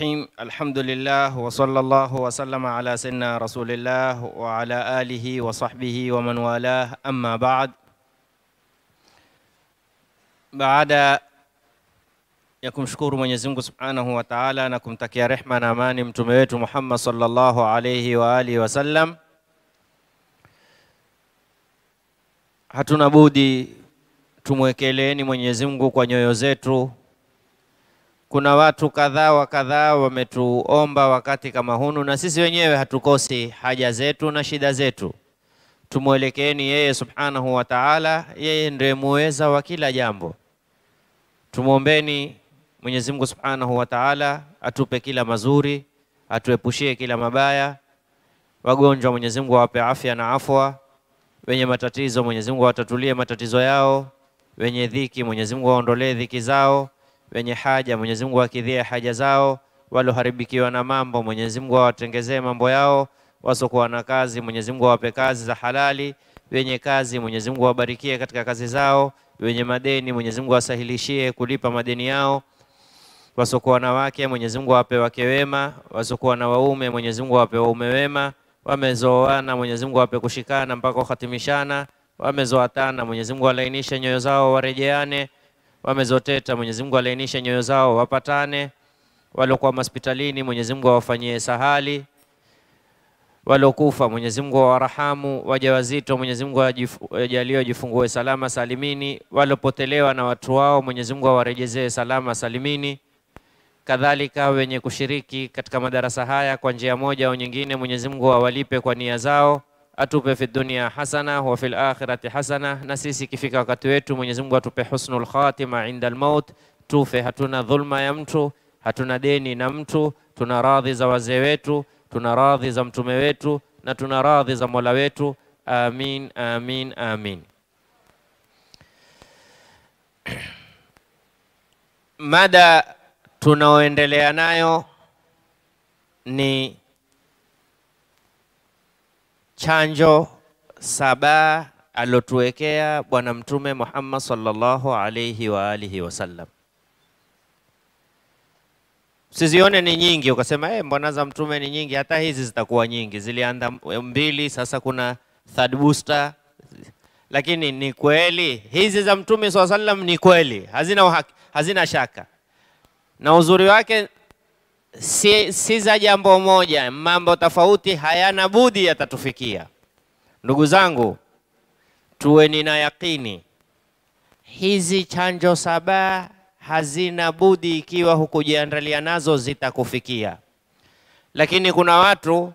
الرحيم الحمد لله وصلى الله وسلم على سيدنا رسول الله وعلى آله وصحبه ومن والاه أما بعد baada ya kumshukuru Mwenyezi Mungu Subhanahu wa Ta'ala na kumtakia rehma na amani mtume wetu Muhammad sallallahu alayhi wa alihi wasallam, hatuna budi tumwekeleeni Mwenyezi Mungu kwa nyoyo zetu. kuna watu kadhaa wa kadhaa wametuomba wakati kama hunu, na sisi wenyewe hatukosi haja zetu na shida zetu. Tumwelekeeni yeye Subhanahu wa Ta'ala, yeye ndiye muweza wa kila jambo. Tumwombeni Mwenyezi Mungu Subhanahu wa Ta'ala atupe kila mazuri, atuepushie kila mabaya. Wagonjwa Mwenyezi Mungu awape afya na afwa, wenye matatizo Mwenyezi Mungu awatatulie matatizo yao, wenye dhiki Mwenyezi Mungu aondolee dhiki zao, wenye haja Mwenyezi Mungu akidhia haja zao, waloharibikiwa na mambo Mwenyezi Mungu awatengezee mambo yao, wasokuwa na kazi Mwenyezi Mungu awape kazi za halali, wenye kazi Mwenyezi Mungu awabarikie katika kazi zao, wenye madeni Mwenyezi Mungu awasahilishie kulipa madeni yao, wasokuwa na wake Mwenyezi Mungu awape wake wema, wasokuwa na waume Mwenyezi Mungu awape waume wema, wamezoana Mwenyezi Mungu awape kushikana mpaka kuhatimishana, wamezoatana Mwenyezi Mungu alainishe nyoyo zao warejeane, wamezoteta Mwenyezi Mungu alainishe nyoyo zao wapatane, waliokuwa hospitalini Mwenyezi Mungu awafanyie sahali. Waliokufa Mwenyezi Mungu awarahamu, wajawazito Mwenyezi Mungu ajalie wajifungue salama salimini, waliopotelewa na watu wao Mwenyezi Mungu awarejezee salama salimini. Kadhalika wenye kushiriki katika madarasa haya kwa njia moja au nyingine, Mwenyezi Mungu awalipe kwa nia zao, atupe fi dunia hasana wa fil akhirati hasana, na sisi ikifika wakati wetu Mwenyezi Mungu atupe husnul khatima inda almaut, tufe hatuna dhulma ya mtu, hatuna deni na mtu, tuna radhi za wazee wetu tuna radhi za mtume wetu na tuna radhi za Mola wetu. Amin, amin, amin. Mada tunaoendelea nayo ni chanjo saba alotuwekea Bwana Mtume Muhammad sallallahu alayhi wa alihi wasallam. Sizione ni nyingi ukasema eh, mbona za mtume ni nyingi? Hata hizi zitakuwa nyingi, zilianza mbili, sasa kuna third booster. Lakini ni kweli hizi za mtume swalla sallam ni kweli, hazina uhaki, hazina shaka, na uzuri wake si, si za jambo moja, mambo tofauti hayana budi yatatufikia. Ndugu zangu, tuweni na yakini hizi chanjo saba hazina budi ikiwa hukujiandalia nazo zitakufikia. Lakini kuna watu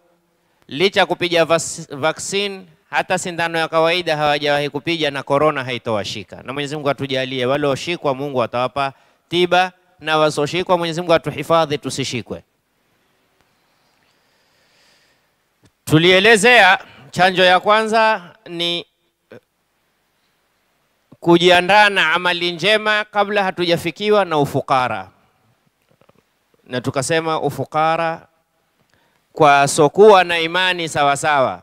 licha kupiga vaccine hata sindano ya kawaida hawajawahi kupiga na korona haitowashika. Na Mwenyezi Mungu atujalie, wale washikwa Mungu atawapa tiba, na wasoshikwa Mwenyezi Mungu atuhifadhi tusishikwe. Tulielezea chanjo ya kwanza ni kujiandaa na amali njema kabla hatujafikiwa na ufukara, na tukasema ufukara kwa sokuwa na imani sawasawa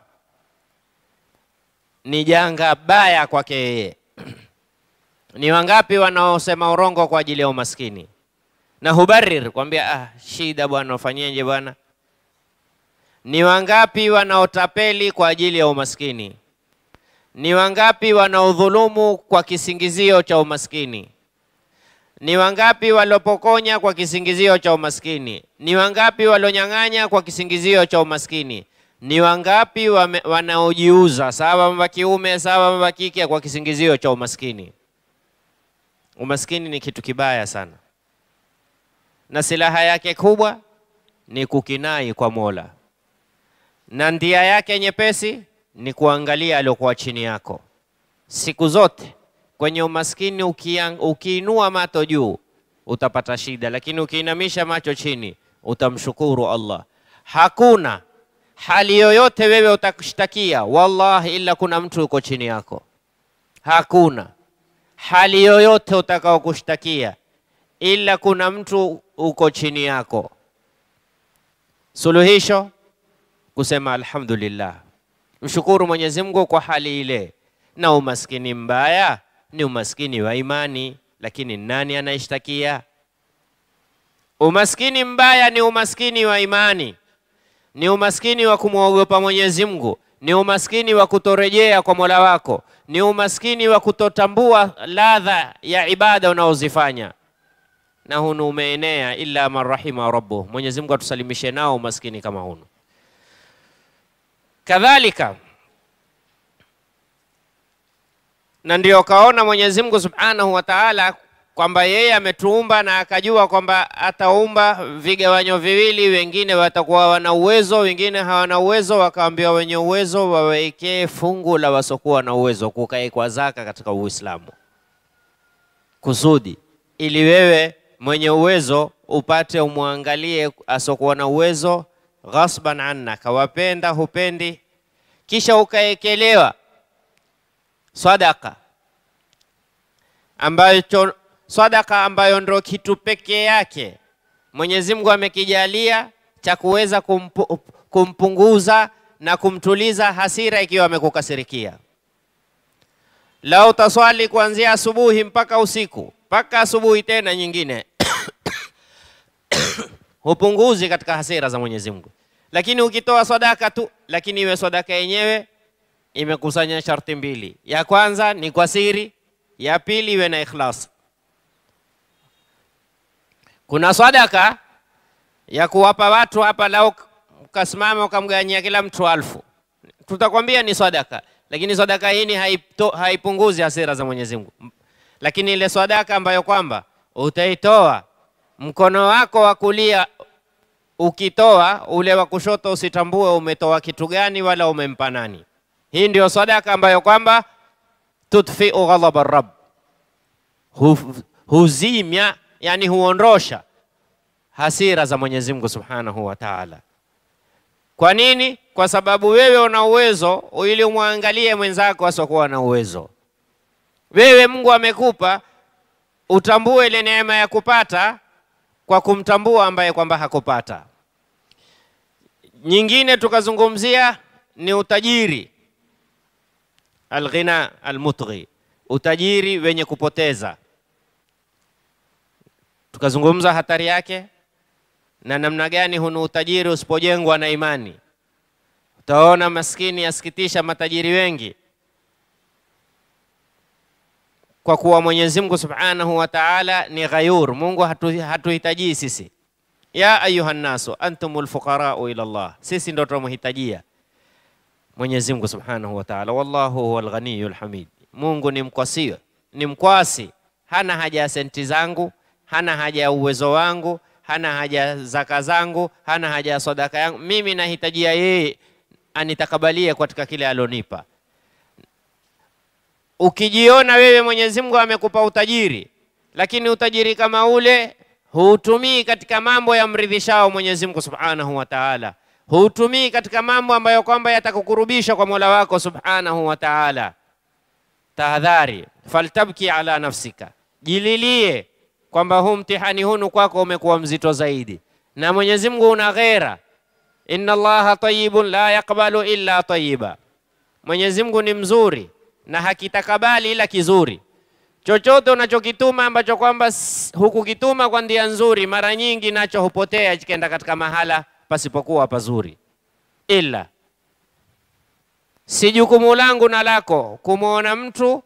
ni janga baya kwake yeye. Ni wangapi wanaosema urongo kwa ajili ya umaskini na hubarir kwambia, ah, shida bwana, ufanyeje bwana? Ni wangapi wanaotapeli kwa ajili ya umaskini? Ni wangapi wanaodhulumu kwa kisingizio cha umaskini? Ni wangapi waliopokonya kwa kisingizio cha umaskini? Ni wangapi walionyang'anya kwa kisingizio cha umaskini? Ni wangapi wanaojiuza sawa mva kiume sawa mva kike kwa kisingizio cha umaskini? Umaskini ni kitu kibaya sana, na silaha yake kubwa ni kukinai kwa Mola, na ndia yake nyepesi ni kuangalia aliyokuwa chini yako siku zote. Kwenye umaskini ukiinua macho juu utapata shida, lakini ukiinamisha macho chini utamshukuru Allah. Hakuna hali yoyote wewe utakushtakia wallahi, ila kuna mtu yuko chini yako. Hakuna hali yoyote utakao kushtakia ila kuna mtu uko chini yako. Suluhisho kusema alhamdulillah, mshukuru Mwenyezi Mungu kwa hali ile. Na umaskini mbaya ni umaskini wa imani, lakini nani anaishtakia? Umaskini mbaya ni umaskini wa imani, ni umaskini wa kumwogopa Mwenyezi Mungu, ni umaskini wa kutorejea kwa Mola wako, ni umaskini wa kutotambua ladha ya ibada unaozifanya, na hunu umeenea illa man rahima rabbuh. Mwenyezi Mungu atusalimishe nao umaskini kama hunu. Kadhalika na ndio kaona Mwenyezi Mungu Subhanahu wa Ta'ala kwamba yeye ametuumba na akajua kwamba ataumba vigawanyo viwili, wengine watakuwa wana uwezo, wengine hawana uwezo. Wakaambiwa wenye uwezo wawekee fungu la wasokuwa na uwezo, kukae kwa zaka katika Uislamu, kusudi ili wewe mwenye uwezo upate umwangalie asokuwa na uwezo, ghasban anna, kawapenda hupendi, kisha ukaekelewa sadaka ambayo sadaka ambayo ndo kitu pekee yake Mwenyezi Mungu amekijalia cha kuweza kumpu, kumpunguza na kumtuliza hasira ikiwa amekukasirikia. Lau taswali kuanzia asubuhi mpaka usiku mpaka asubuhi tena nyingine hupunguzi katika hasira za Mwenyezi Mungu, lakini ukitoa sadaka tu, lakini iwe sadaka yenyewe imekusanya sharti mbili. Ya kwanza ni kwa siri, ya pili iwe na ikhlas. Kuna sadaka ya kuwapa watu hapa, lau ukasimama ukamganyia kila mtu alfu, tutakwambia ni sadaka, lakini sadaka hii haipunguzi hasira za Mwenyezi Mungu. Lakini ile sadaka ambayo kwamba utaitoa mkono wako wa kulia ukitoa, ule wa kushoto usitambue umetoa kitu gani wala umempa nani. Hii ndio sadaka ambayo kwamba tudfiu ghadhaba rabb, huzimya yani huondosha hasira za Mwenyezi Mungu Subhanahu wa Ta'ala. Kwa nini? Kwa sababu wewe una uwezo ili umwangalie mwenzako asiokuwa na uwezo. Wewe Mungu amekupa utambue ile neema ya kupata kwa kumtambua ambaye kwamba hakupata. Nyingine tukazungumzia ni utajiri alghina almutghi, utajiri wenye kupoteza. Tukazungumza hatari yake na namna gani hunu utajiri usipojengwa na imani. Utaona maskini yasikitisha matajiri wengi, kwa kuwa Mwenyezi Mungu Subhanahu wa Ta'ala ni ghayur. Mungu hatuhitajii hatu sisi, ya ayuha nnasu antumul fuqarau ila Allah, sisi ndo tunamhitajia Mwenyezi Mungu Subhanahu wa Ta'ala, wallahu huwal ghaniyul hamid. Mungu ni mkwasi, ni mkwasi, hana haja ya senti zangu, hana haja ya uwezo wangu, hana haja ya zaka zangu, hana haja ya sadaka yangu. Mimi nahitajia yeye anitakabalie katika kile alonipa. Ukijiona wewe Mwenyezi Mungu amekupa utajiri, lakini utajiri kama ule huutumii katika mambo ya mridhishao Mwenyezi Mungu Subhanahu wa Ta'ala. Huutumii katika mambo ambayo kwamba yatakukurubisha kwa Mola wako Subhanahu wa Ta'ala. Tahadhari, faltabki ala nafsika, jililie kwamba huu mtihani hunu kwako umekuwa mzito zaidi, na Mwenyezi Mungu una ghera. Inna Allaha tayyibun la yaqbalu illa tayyiba, Mwenyezi Mungu ni mzuri na hakitakabali ila kizuri. Chochote unachokituma ambacho kwamba hukukituma kwa ndia nzuri, mara nyingi nacho hupotea kikaenda katika mahala pasipokuwa pazuri. Ila si jukumu langu na lako kumwona mtu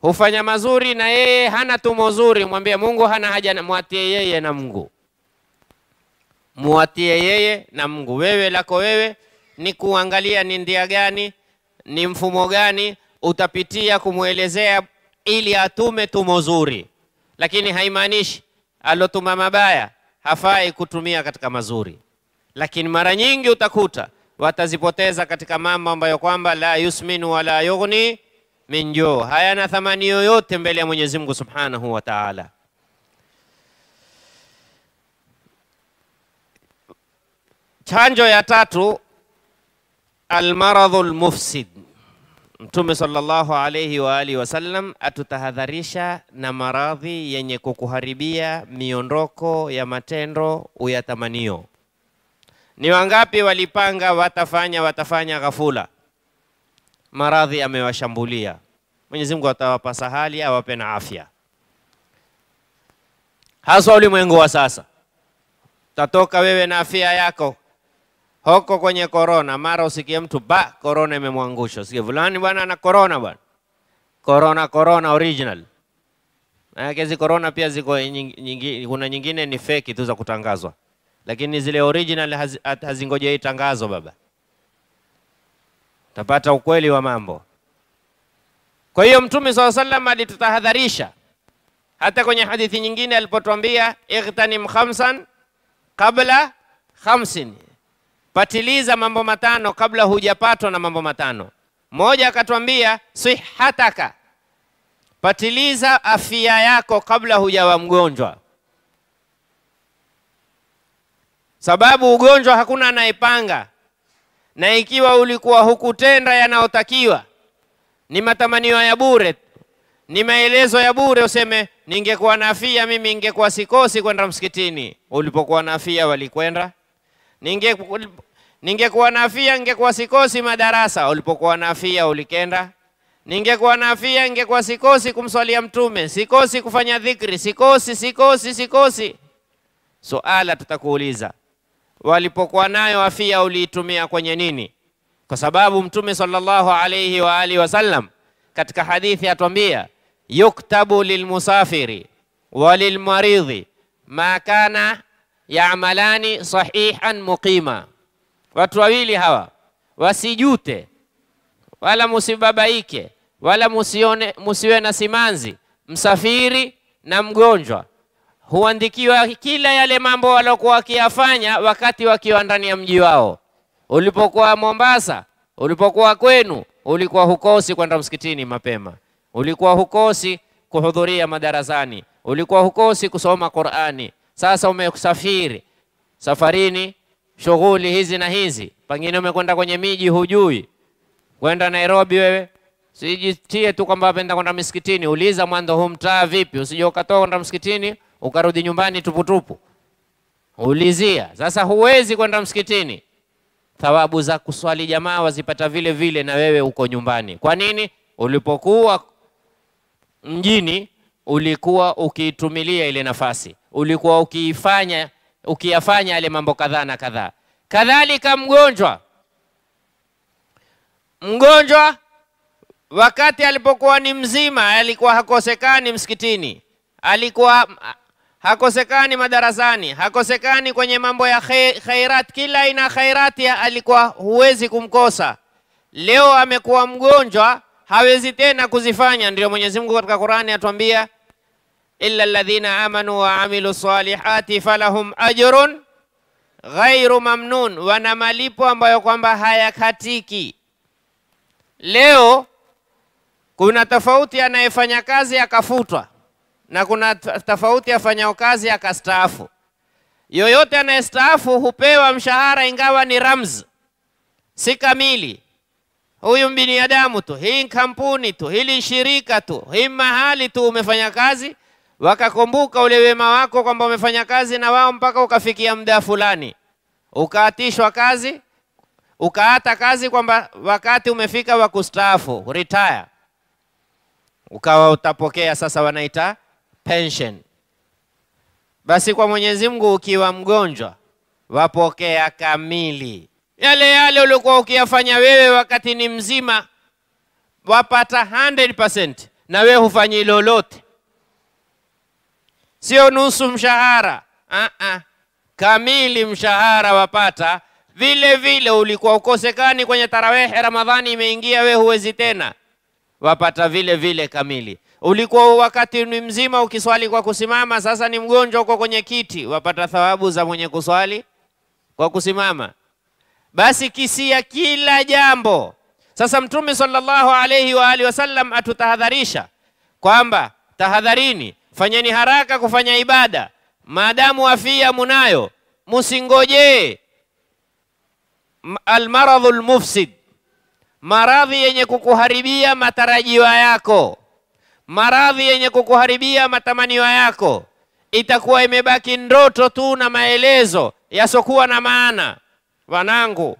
hufanya mazuri na yeye hana tumo zuri, mwambie Mungu hana haja, mwatie yeye na Mungu, muwatie yeye na Mungu. Wewe lako wewe ni kuangalia ni ndia gani, ni mfumo gani utapitia kumwelezea ili atume tumo zuri, lakini haimaanishi alotuma mabaya hafai kutumia katika mazuri lakini mara nyingi utakuta watazipoteza katika mambo ambayo kwamba la yusminu wala yughni min juu, hayana thamani yoyote mbele ya Mwenyezi Mungu Subhanahu wa Ta'ala. Chanjo ya tatu, almaradhu lmufsid. Mtume sallallahu alayhi wa alihi wasallam atutahadharisha na maradhi yenye kukuharibia miondoko ya matendo uyatamanio. Ni wangapi walipanga watafanya watafanya ghafula, maradhi amewashambulia. Mwenyezi Mungu atawapa sahali, awape na afya, haswa ulimwengu wa sasa. Tatoka wewe na afya yako hoko kwenye korona, mara usikie mtu ba korona imemwangusha, usikie fulani bwana ana korona bwana, korona korona original. Maanake hizi korona pia ziko nyingi, kuna nyingine ni feki tu za kutangazwa, lakini zile original haz, hazingojei tangazo baba, tapata ukweli wa mambo. Kwa hiyo Mtume swalla sallam alitutahadharisha. Hata kwenye hadithi nyingine alipotuambia ightanim khamsan kabla khamsin, patiliza mambo matano kabla hujapatwa na mambo matano. Moja akatwambia sihataka, patiliza afya yako kabla hujawa mgonjwa, sababu ugonjwa hakuna anayepanga, na ikiwa ulikuwa hukutenda yanayotakiwa ni matamanio ya bure, ni maelezo ya bure. Useme ningekuwa na afia mimi ningekuwa sikosi kwenda msikitini. Ulipokuwa na afia walikwenda. Ninge ningekuwa ninge nafia ningekuwa sikosi madarasa. Ulipokuwa nafia ulikenda. Ningekuwa na ningekuwa sikosi kumswalia Mtume, sikosi kufanya dhikri, sikosi sikosi sikosi. Suala tutakuuliza, walipokuwa nayo afia uliitumia kwenye nini? Kwa sababu Mtume sallallahu alayhi wa alihi wasallam katika hadithi atwambia, yuktabu lilmusafiri walilmaridhi ma kana yamalani sahihan muqima. Watu wawili hawa wasijute wala musibabaike wala musione, musiwe na simanzi. Msafiri na mgonjwa huandikiwa kila yale mambo waliokuwa wakiyafanya wakati wakiwa ndani ya mji wao. Ulipokuwa Mombasa, ulipokuwa kwenu, ulikuwa hukosi kwenda msikitini mapema, ulikuwa hukosi kuhudhuria madarasani, ulikuwa hukosi kusoma Qur'ani. Sasa umesafiri safarini, shughuli hizi na hizi, pengine umekwenda kwenye miji hujui, kwenda Nairobi wewe sijitie tu kwamba penda kwenda msikitini. Uliza mwanzo huu mtaa vipi, usije ukatoka kwenda msikitini ukarudi nyumbani tuputupu. Ulizia. Sasa huwezi kwenda msikitini thawabu za kuswali jamaa wazipata vile vile na wewe uko nyumbani. Kwa nini? Ulipokuwa mjini ulikuwa ukiitumilia ile nafasi, ulikuwa ukiifanya ukiyafanya yale mambo kadhaa na kadhaa. Kadhalika mgonjwa, mgonjwa wakati alipokuwa ni mzima alikuwa hakosekani msikitini, alikuwa hakosekani madarasani, hakosekani kwenye mambo ya khairat, kila aina khairati alikuwa huwezi kumkosa. Leo amekuwa mgonjwa, hawezi tena kuzifanya. Ndio Mwenyezi Mungu katika Qur'ani atuambia, illa alladhina amanu wa amilu salihati falahum ajrun ghairu mamnun, wana malipo ambayo kwamba hayakatiki. Leo kuna tofauti anayefanya kazi akafutwa na kuna tofauti afanyao kazi akastaafu. Yoyote anayestaafu hupewa mshahara ingawa ni rams si kamili. Huyu binadamu tu, hii kampuni tu, hili shirika tu, hii mahali tu umefanya kazi, wakakumbuka ule wema wako kwamba umefanya kazi na wao mpaka ukafikia muda fulani, ukaatishwa kazi, ukaata kazi kwamba wakati umefika wa kustaafu, retire, ukawa utapokea sasa, wanaita pension. Basi kwa Mwenyezi Mungu ukiwa mgonjwa wapokea kamili. Yale yale uliokuwa ukiyafanya wewe wakati ni mzima, wapata 100% na wewe hufanyi lolote, sio nusu mshahara uh -uh. Kamili mshahara wapata vile vile. Ulikuwa ukosekani kwenye tarawehe, Ramadhani imeingia, we huwezi tena, wapata vile vile kamili ulikuwa wakati ni mzima ukiswali kwa kusimama, sasa ni mgonjwa, uko kwenye kiti, wapata thawabu za mwenye kuswali kwa kusimama. Basi kisia kila jambo. Sasa Mtume sallallahu alayhi wa alihi wasallam atutahadharisha kwamba tahadharini, fanyeni haraka kufanya ibada maadamu afia munayo, musingojee almaradhu lmufsid, maradhi yenye kukuharibia matarajio yako maradhi yenye kukuharibia matamanio yako, itakuwa imebaki ndoto tu na maelezo yasokuwa na maana. Wanangu,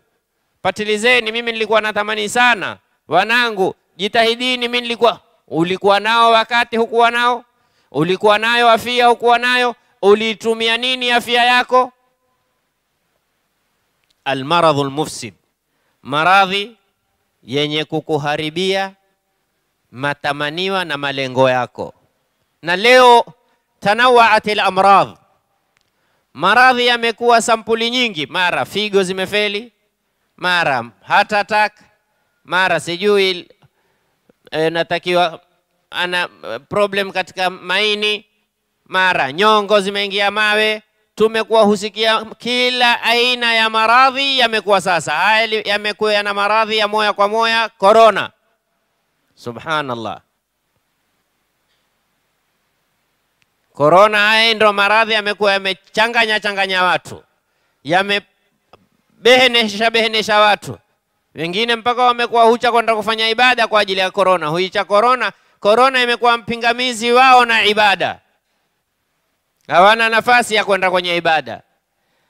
patilizeni, mimi nilikuwa natamani sana. Wanangu, jitahidini, mimi nilikuwa. Ulikuwa nao wakati hukuwa nao? Ulikuwa nayo afia, hukuwa nayo? Uliitumia nini afia yako? almaradhu lmufsid, maradhi yenye kukuharibia matamaniwa na malengo yako. Na leo tanawaat lamradh, maradhi yamekuwa sampuli nyingi, mara figo zimefeli, mara heart mara sijui e, natakiwa ana problem katika maini, mara nyongo zimeingia mawe. Tumekuwa husikia kila aina ya maradhi yamekuwa sasa. Haya yamekuwa yana maradhi ya moya kwa moya, corona. Subhanallah, corona, haya ndio maradhi yamekuwa yamechanganya changanya watu, yamebehenesha behenesha watu wengine mpaka wamekuwa hucha kwenda kufanya ibada kwa ajili ya korona. Huicha korona, korona imekuwa mpingamizi wao na ibada, hawana nafasi ya kwenda kwenye ibada,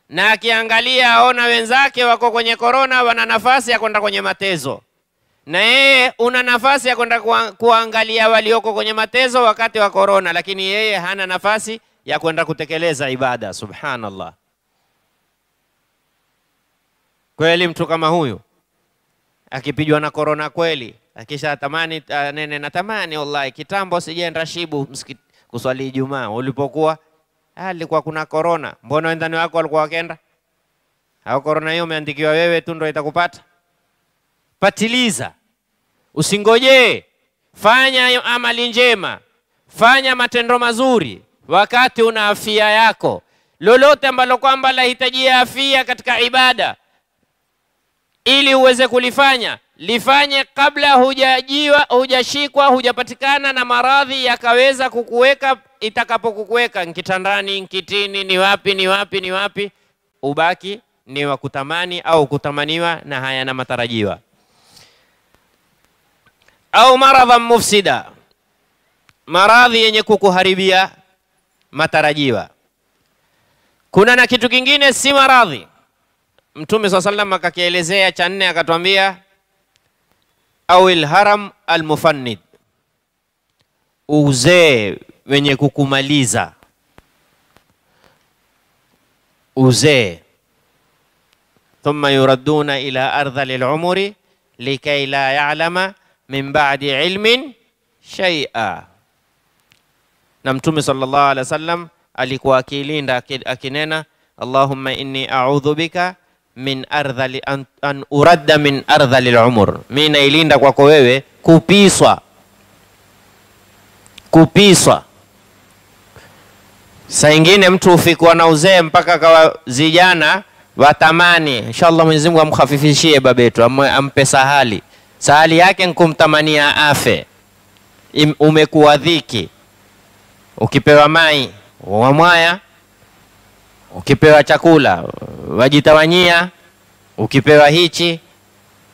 na akiangalia aona wenzake wako kwenye korona, wana nafasi ya kwenda kwenye matezo, na yeye una nafasi ya kwenda kuangalia walioko kwenye matezo wakati wa korona, lakini yeye hana nafasi ya kwenda kutekeleza ibada. Subhanallah, kweli mtu kama huyu akipijwa na korona kweli, akisha natamani nene natamani, wallahi kitambo sijaenda Shibu msikiti kuswali Ijumaa. Ulipokuwa alikuwa kuna korona, mbona wendani wako walikuwa wakenda? Au korona hiyo umeandikiwa wewe tu ndio itakupata? Patiliza, usingojee, fanya amali njema, fanya matendo mazuri wakati una afia yako. Lolote ambalo kwamba lahitajia afia katika ibada ili uweze kulifanya lifanye kabla hujajiwa, hujashikwa, hujapatikana na maradhi yakaweza kukuweka. Itakapokukuweka nkitandani, nkitini, ni wapi ni wapi ni wapi, ubaki ni wa kutamani au kutamaniwa na hayana matarajiwa. Au maradhan mufsida, maradhi yenye kukuharibia matarajiwa. Kuna na kitu kingine si maradhi Mtume saa salam akakielezea cha nne, akatwambia au ilharam almufannid, uzee wenye kukumaliza, uzee. Thumma yuraduna ila ardhali lumuri likai la yalama min ba'di ilmin shay'a. Na Mtume sallallahu alaihi wasallam alikuwa akilinda akinena, Allahumma inni a'udhu bika min ardhali an, an uradda min ardhali lumur, mi nailinda kwako wewe kupiswa, kupiswa. Saa ingine mtu hufikwa na uzee mpaka kawa zijana watamani. Inshallah Mwenyezi Mungu amkhafifishie babetu, ampe sahali. Sahali yake nkumtamania afe. Umekuwa dhiki, ukipewa mai wamwaya ukipewa chakula wajitawanyia, ukipewa hichi,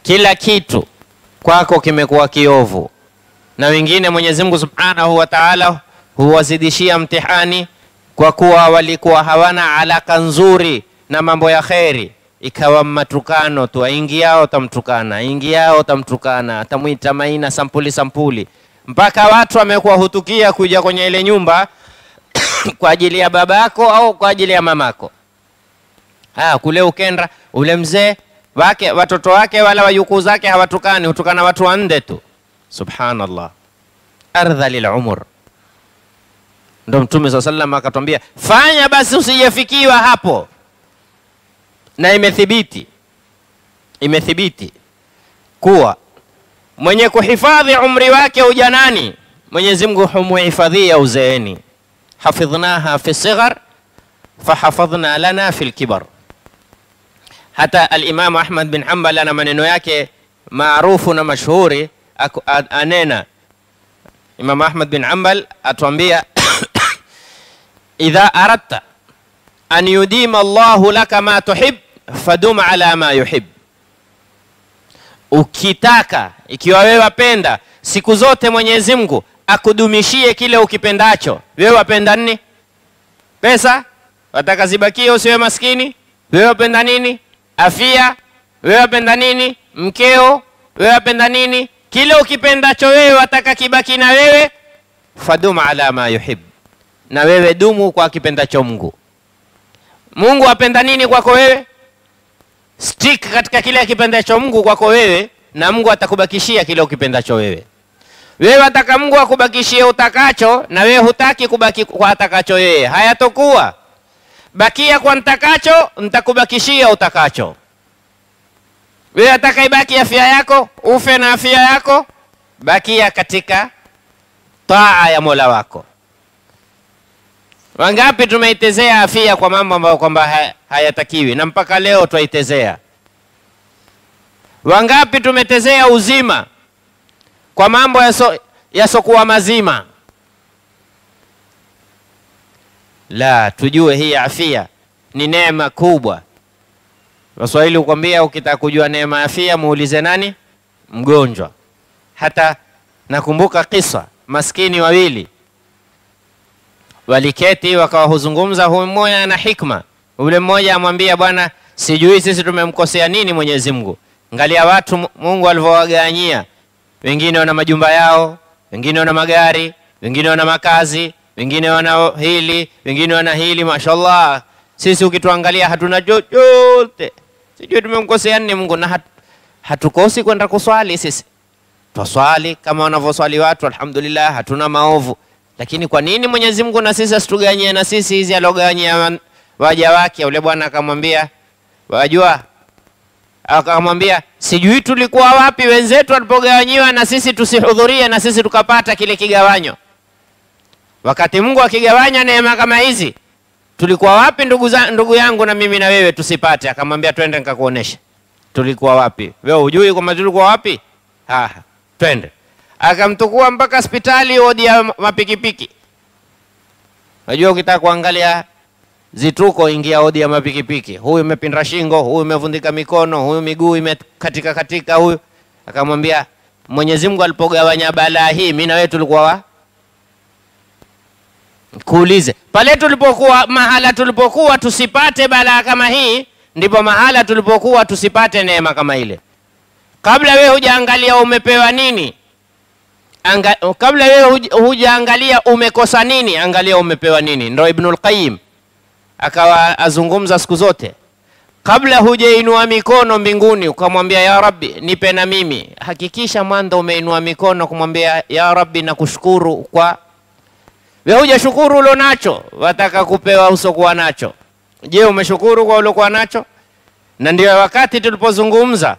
kila kitu kwako kimekuwa kiovu. Na wengine Mwenyezi Mungu Subhanahu wa Ta'ala huwazidishia mtihani kwa kuwa walikuwa hawana alaka nzuri na mambo ya kheri, ikawa matukano tu, aingiao tamtukana, aingiao tamtukana, atamwita maina sampuli sampuli, mpaka watu wamekuwa hutukia kuja kwenye ile nyumba kwa ajili ya babako au kwa ajili ya mamako. Haya, kule ukenda ule mzee wake watoto wake wala wajukuu zake hawatukani, hutukana watu wanne tu. Subhanallah, ardha lil umur. Ndo Mtume saa sallam akatwambia fanya basi, usijefikiwa hapo, na imethibiti, imethibiti kuwa mwenye kuhifadhi umri wake ujanani, Mwenyezi Mungu humuhifadhia uzeeni حفظناها في الصغر فحفظنا لنا في الكبر. حتى الإمام أحمد بن حنبل أنا من يكي معروف ومشهور أنينا. إمام أحمد بن حنبل اتوانبيا إذا أردت أن يديم الله لك ما تحب فدم على ما يحب. ukitaka ikiwa wewe wapenda siku zote mwenyezi mungu akudumishie kile ukipendacho. Wewe wapenda nini? Pesa? Wataka zibakie usiwe maskini? Wewe wapenda nini? Afia? Wewe wapenda nini? Mkeo? Wewe wapenda nini? Kile ukipendacho wewe wataka kibaki na wewe, fadum ala ma yuhib, na wewe dumu kwa kipendacho Mungu. Mungu apenda nini kwako wewe? stick katika kile akipendacho Mungu kwako wewe, na Mungu atakubakishia kile ukipendacho wewe. Wewe wataka Mungu akubakishie utakacho, na wewe hutaki kubaki kwa atakacho yeye, hayatokuwa. Bakia kwa ntakacho, ntakubakishia utakacho. Wewe wataka ibaki afya yako, ufe na afya yako, bakia katika taa ya Mola wako. Wangapi tumeitezea afya kwa mambo ambayo kwamba hayatakiwi na mpaka leo twaitezea. Wangapi tumetezea uzima kwa mambo yaso, ya mazima. La, tujue hii afia ni neema kubwa. Waswahili hukwambia ukitaka kujua neema afia muulize nani? Mgonjwa. Hata nakumbuka kisa, maskini wawili waliketi wakawahuzungumza, huyu mmoja ana hikma, ule mmoja amwambia, bwana, sijui sisi tumemkosea nini Mwenyezi Mungu. Angalia watu Mungu alivyowagawanyia, wengine wana majumba yao, wengine wana magari, wengine wana makazi, wengine wana hili, wengine wana hili, mashallah. Sisi ukituangalia hatuna chochote, sijui tumemkosea nini Mungu. Na hatu, hatukosi kwenda kuswali sisi, twaswali kama wanavyoswali watu, alhamdulillah, hatuna maovu lakini kwa nini Mwenyezi Mungu na sisi asitugawanyie na sisi hizi alogawanyia waja wake? Yule bwana akamwambia, wajua, akamwambia sijui tulikuwa wapi wenzetu walipogawanyiwa na sisi tusihudhurie na sisi tukapata kile kigawanyo. Wakati Mungu akigawanya neema kama hizi, tulikuwa wapi ndugu, za, ndugu yangu na mimi na wewe tusipate? Akamwambia twende nikakuonesha tulikuwa wapi. Wewe hujui kwamba tulikuwa wapi? Twende akamtukua mpaka hospitali wodi ya mapikipiki. Unajua, ukitaka kuangalia zituko, ingia odi ya mapikipiki. Huyu imepinda shingo, huyu imevundika mikono, huyu miguu imekatika katika, huyu akamwambia, Mwenyezi Mungu alipogawanya balaa hii, mimi na wewe tulikuwa wa kuulize pale tulipokuwa mahala tulipokuwa tusipate balaa kama hii, ndipo mahala tulipokuwa tusipate neema kama ile. Kabla wewe hujaangalia umepewa nini Anga, kabla wewe hujaangalia umekosa nini, angalia umepewa nini. Ndo Ibnul Qayyim akawa azungumza siku zote, kabla hujainua mikono mbinguni ukamwambia ya Rabbi nipe na mimi, hakikisha mwanzo umeinua mikono kumwambia ya Rabbi nakushukuru kwa wewe. Hujashukuru ulo nacho, wataka kupewa usokuwa nacho. Je, umeshukuru kwa ulokuwa nacho? Na ndio wakati tulipozungumza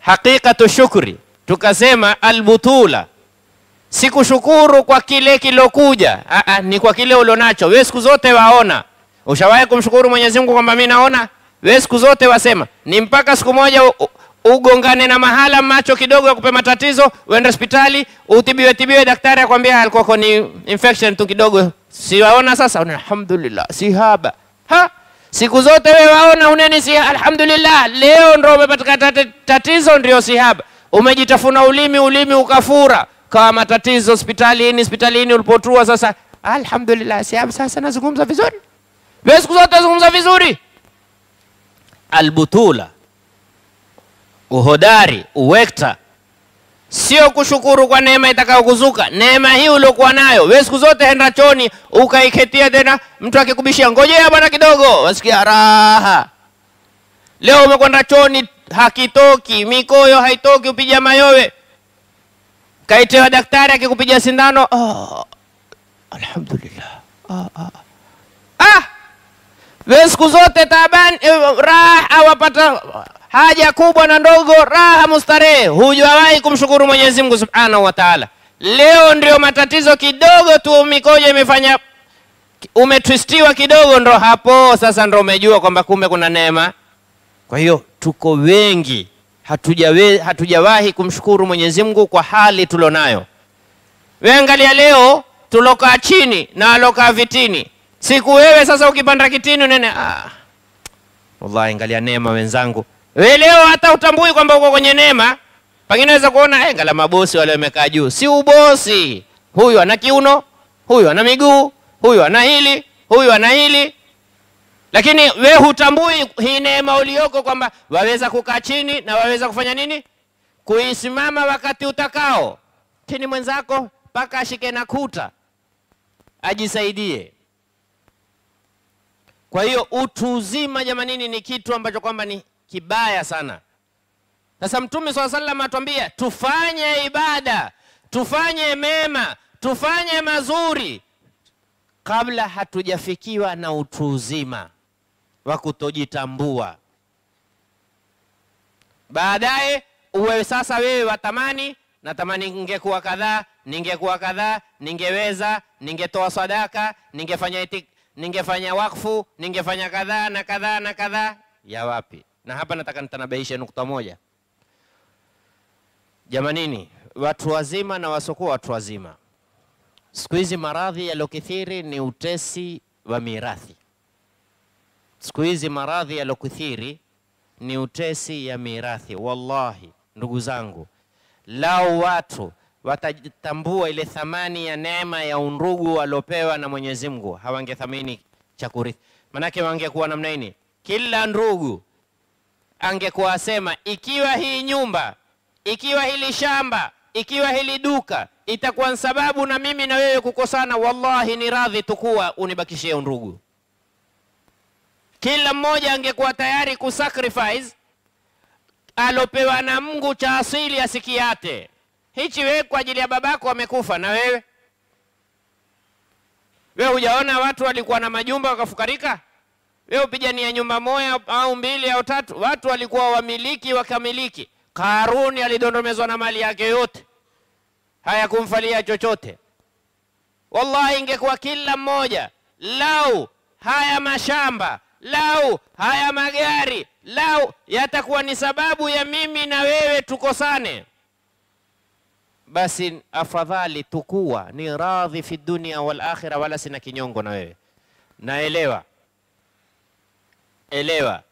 haqiqatu shukri tukasema albutula si kushukuru kwa kile kilokuja, ni kwa kile ulionacho wewe. Siku zote waona, ushawahi kumshukuru Mwenyezi Mungu kwamba mimi naona? Wewe siku zote wasema ni mpaka siku moja ugongane na mahala macho kidogo ya kupe matatizo, uende hospitali utibiwe tibiwe, daktari akwambia alikuwa ni infection tu kidogo, si waona sasa? Alhamdulillah, si haba ha siku zote wewe waona uneni, si alhamdulillah. Leo ndio umepatikana tatizo, ndio si haba umejitafuna ulimi, ulimi ukafura kawa matatizo hospitalini, hospitalini ulipotua. Sasa alhamdulillah, si sasa nazungumza vizuri. Wewe siku zote zungumza vizuri. Albutula, uhodari, uwekta, sio kushukuru kwa neema itakayokuzuka. Neema hii uliokuwa nayo wewe, siku zote enda choni ukaiketia tena, mtu akikubishia ngojea bwana kidogo, wasikia raha. Leo umekwenda choni hakitoki mikoyo haitoki, upija mayowe, kaitewa daktari akikupiga sindano, oh, alhamdulillah. Ah, ah. Ah, we siku zote taban raha, wapata haja kubwa na ndogo, raha mustarehe, hujawahi kumshukuru Mwenyezi Mungu subhanahu wa taala. Leo ndio matatizo kidogo tu, mikoja imefanya umetwistiwa kidogo, ndo hapo sasa ndo umejua kwamba kumbe kuna neema. Kwa hiyo tuko wengi hatujawahi kumshukuru Mwenyezi Mungu kwa hali tulionayo. Wewe angalia leo tulokaa chini na walokaa vitini, siku wewe sasa ukipanda kitini unene, ah, wallahi angalia neema wenzangu. We leo hata utambui kwamba uko kwenye neema, pengine naweza kuona eh, ngala mabosi wale wamekaa juu. Si ubosi, huyu ana kiuno, huyu ana miguu, huyu ana hili, huyu ana hili lakini we hutambui hii neema ulioko kwamba waweza kukaa chini na waweza kufanya nini? Kuisimama wakati utakao. Kini mwenzako mpaka ashike na kuta ajisaidie. Kwa hiyo utu uzima jamanini, ni kitu ambacho kwamba ni kibaya sana. Sasa Mtume swalla sallam atuambia tufanye ibada, tufanye mema, tufanye mazuri kabla hatujafikiwa na utu uzima wa kutojitambua. Baadaye uwe sasa wewe watamani, natamani ningekuwa kadhaa, ningekuwa kadhaa, ningeweza, ningetoa sadaka, ningefanya ningefanya wakfu, ningefanya kadhaa na kadhaa na kadhaa. Ya wapi? Na hapa nataka nitanabaishe nukta moja. Jamanini, watu wazima na wasiokuwa watu wazima, siku hizi maradhi yalokithiri ni utesi wa mirathi. Siku hizi maradhi yalokithiri ni utesi ya mirathi. Wallahi ndugu zangu, lao watu watajitambua ile thamani ya neema ya undugu waliopewa na Mwenyezi Mungu, hawangethamini cha kurithi. Manake wangekuwa namna nini? kila ndugu angekuwa asema, ikiwa hii nyumba, ikiwa hili shamba, ikiwa hili duka itakuwa sababu na mimi na wewe kukosana, wallahi ni radhi tukuwa unibakishie undugu. Kila mmoja angekuwa tayari kusacrifice alopewa na Mungu cha asili asikiate. Hichi wewe kwa ajili ya babako wamekufa na wewe wewe hujaona watu walikuwa na majumba wakafukarika? Wewe upigania nyumba moja au mbili au tatu, watu walikuwa wamiliki wakamiliki. Karuni alidondomezwa na mali yake yote, hayakumfalia chochote. Wallahi, ingekuwa kila mmoja lau haya mashamba lau haya magari lau yatakuwa ni sababu ya mimi na wewe tukosane, basi afadhali tukua ni radhi fi dunia wal akhira, wala sina kinyongo na wewe. Naelewa, elewa,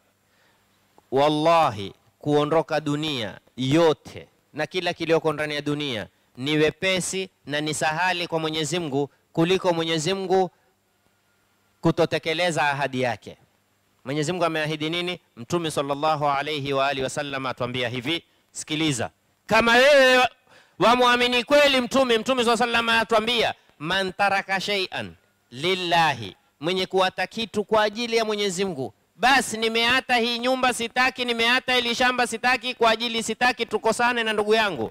wallahi kuondoka dunia yote na kila kilioko ndani ya dunia ni wepesi na ni sahali kwa Mwenyezi Mungu kuliko Mwenyezi Mungu kutotekeleza ahadi yake. Mwenyezi Mungu ameahidi nini? Mtume sallallahu alayhi wa alihi wasallam atuambia hivi, sikiliza, kama wewe wamwamini kweli Mtume, Mtume saa alayhi wasallam atuambia, man taraka shay'an lillahi, mwenye kuata kitu kwa ajili ya Mwenyezi Mungu, basi nimeata hii nyumba sitaki, nimeata ili shamba sitaki, kwa ajili sitaki tukosane na ndugu yangu,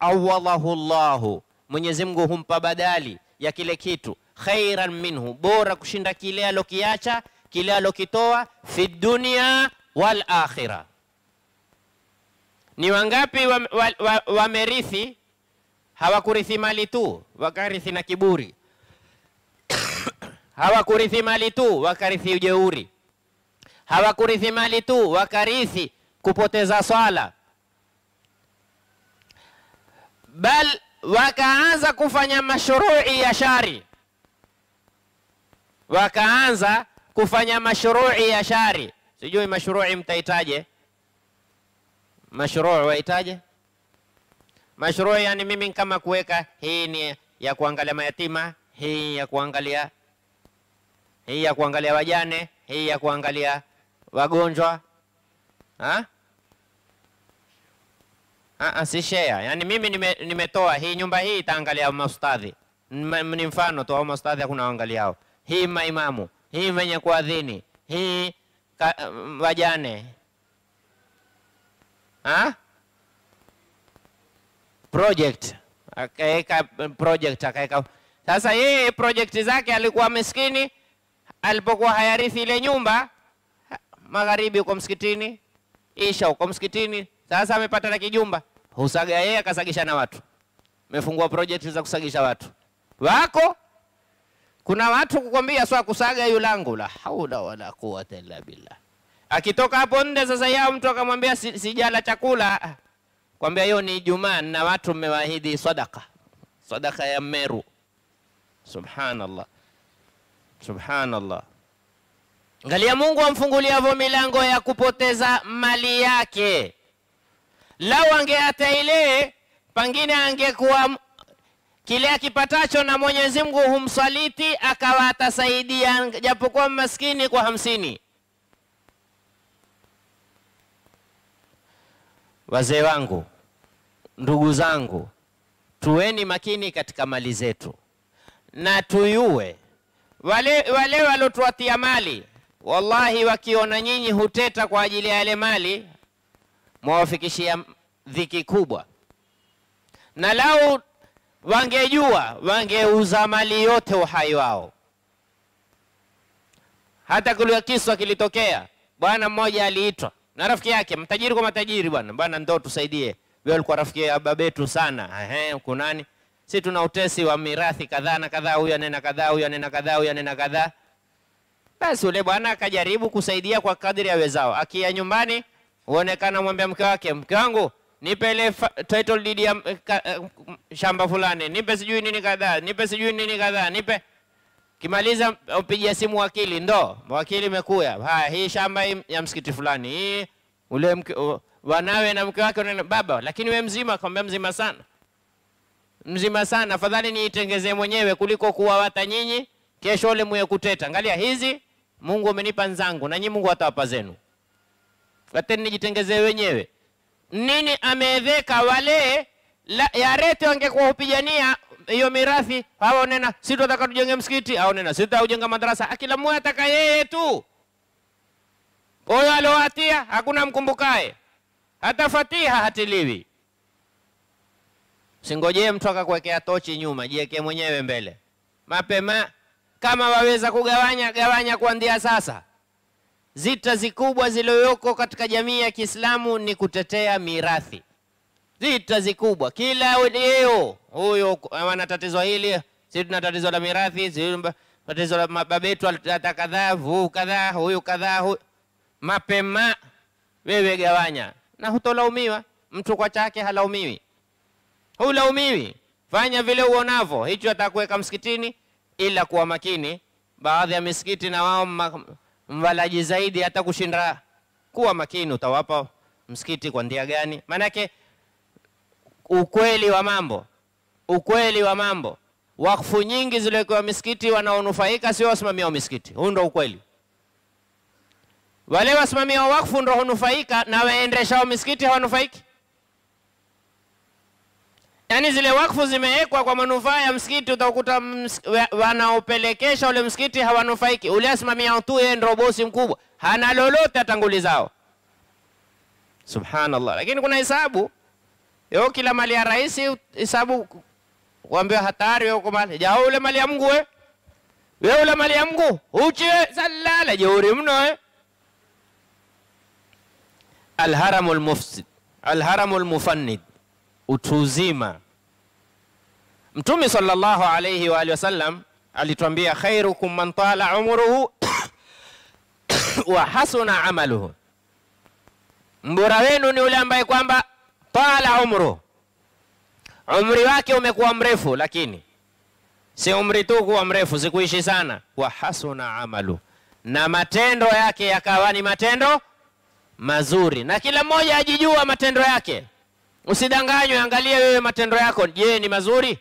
awadhahu llahu, Mwenyezi Mungu humpa badali ya kile kitu. Khairan minhu, bora kushinda kile alokiacha kile alokitoa fi dunia wal. Ni wangapi wamerithi wa, wa, wa hawakurithi mali tu wakarithi na kiburi hawakurithi mali tu wakarithi ujeuri, hawakurithi mali tu wakarithi kupoteza swala, bal wakaanza kufanya mashrui ya shari, wakaanza kufanya mashrui ya shari. Sijui mashrui mtaitaje? Mashrui waitaje? Mashrui yani mimi kama kuweka hii ni ya kuangalia mayatima, hii ya kuangalia hii ya kuangalia wajane, hii ya kuangalia wagonjwa ha? Aa, si share. Yani mimi nime, nimetoa hii nyumba hii itaangalia maustadhi, ni mfano tu, au maustadhi hakuna waangaliao, hii maimamu hii venye kuadhini hii ka, wajane ha? Project akaweka project akaweka. Sasa yeye project zake alikuwa maskini, alipokuwa hayarithi ile nyumba, magharibi uko msikitini, isha uko msikitini. Sasa amepata na kijumba, husaga yeye akasagisha na watu, mefungua project za kusagisha watu wako kuna watu kukwambia swa kusaga yu langu, la haula wala quwata illa billah. Akitoka hapo nde sasa, yao mtu akamwambia si, sijala chakula, kwambia hiyo ni Ijumaa na watu mmewaahidi sadaka, sadaka ya Meru. Subhanallah, subhanallah. Angalia Mungu amfunguliavyo milango ya kupoteza mali yake. Lau angeata ile pangine angekuwa kile akipatacho na Mwenyezi Mungu humsaliti akawa atasaidia japokuwa maskini kwa hamsini. Wazee wangu, ndugu zangu, tuweni makini katika mali zetu. Na tuyue. Wale, wale walotuatia mali wallahi, wakiona nyinyi huteta kwa ajili ya yale mali, mwawafikishia dhiki kubwa, na lau wangejua wangeuza mali yote uhai wao. Hata kuliwa kiswa kilitokea, bwana mmoja aliitwa na rafiki yake, mtajiri kwa matajiri, bwana bwana, ndo tusaidie, wewe ulikuwa rafiki ya babetu sana. Ehe, kunani? Si tuna utesi wa mirathi kadhaa na kadhaa, huyu anena kadhaa, huyu anena kadhaa, huyu anena kadhaa. Basi ule bwana akajaribu kusaidia kwa kadri awezao. Akia nyumbani, uonekana mwambia mke wake, mke wangu nipe ile title deed ya ka, shamba fulani, nipe sijui nini kadhaa, nipe sijui nini kadhaa, nipe Kimaliza upigia simu wakili, ndo wakili imekuya. Haya, hii shamba ya msikiti fulani, hii ule mke, wanawe na mke wake wanena, baba, lakini we mzima. Akamwambia mzima sana, mzima sana, afadhali niitengezee mwenyewe kuliko kuwawata nyinyi, kesho ule muye kuteta. Angalia hizi, Mungu amenipa nzangu, na nyinyi Mungu atawapa zenu, wateni nijitengezee wenyewe. Nini ameedheka wale la, yarete wangekuwa hupigania hiyo mirathi hawa nena si tunataka tujenge msikiti au nena si madarasa. akila mmoja ataka yeye tu. Huyo aliowatia hakuna mkumbukaye, hata fatiha hatiliwi. Singojee mtu akakuwekea tochi nyuma, jiwekee mwenyewe mbele mapema. Kama waweza kugawanya, gawanya kuanzia sasa. Zita zikubwa ziliyoko katika jamii ya Kiislamu ni kutetea mirathi vita zikubwa kila leo, huyo wana tatizo hili, sisi tuna tatizo la mirathi, sisi tatizo la mababetu hata kadhaa, huu kadhaa, huyu kadhaa, huyu mapema. Wewe gawanya na hutolaumiwa. Mtu kwa chake halaumiwi, hulaumiwi. Fanya vile uonavyo, hicho atakuweka msikitini, ila kuwa makini. Baadhi ya misikiti na wao mvalaji zaidi hata kushinda. Kuwa makini, utawapa msikiti kwa ndia gani? Maanake ukweli wa mambo, ukweli wa mambo, wakfu nyingi ziliwekewa misikiti, wanaonufaika sio wasimamia wa misikiti. Huu ndo ukweli. Wale wasimamia wa wakfu ndo hunufaika, na waendeshao misikiti hawanufaiki. Yaani zile wakfu zimewekwa kwa manufaa ya msikiti, utakuta wanaopelekesha ule msikiti hawanufaiki. Ule asimamia tu, yeye ndo bosi mkubwa, hana lolote atangulizao. Subhanallah, lakini kuna hesabu Yo kila mali ya rais hesabu kuambiwa hatari wewe uko mali. Ja ule mali ya Mungu we. Wewe ule mali ya Mungu. Uchi we salala jeuri mno eh. Alharamul mufsid. Alharamul mufannid. Utuzima. Mtume sallallahu alayhi wa alihi wasallam alituambia khairukum man tala umruhu wa hasuna amaluhu. Mbora wenu ni ule ambaye kwamba tala umru, umri wake umekuwa mrefu, lakini si umri tu kuwa mrefu, sikuishi sana. Wa hasuna amalu, na matendo yake yakawa ni matendo mazuri, na kila mmoja ajijua matendo yake. Usidanganywe, angalie wewe matendo yako, je, ni mazuri?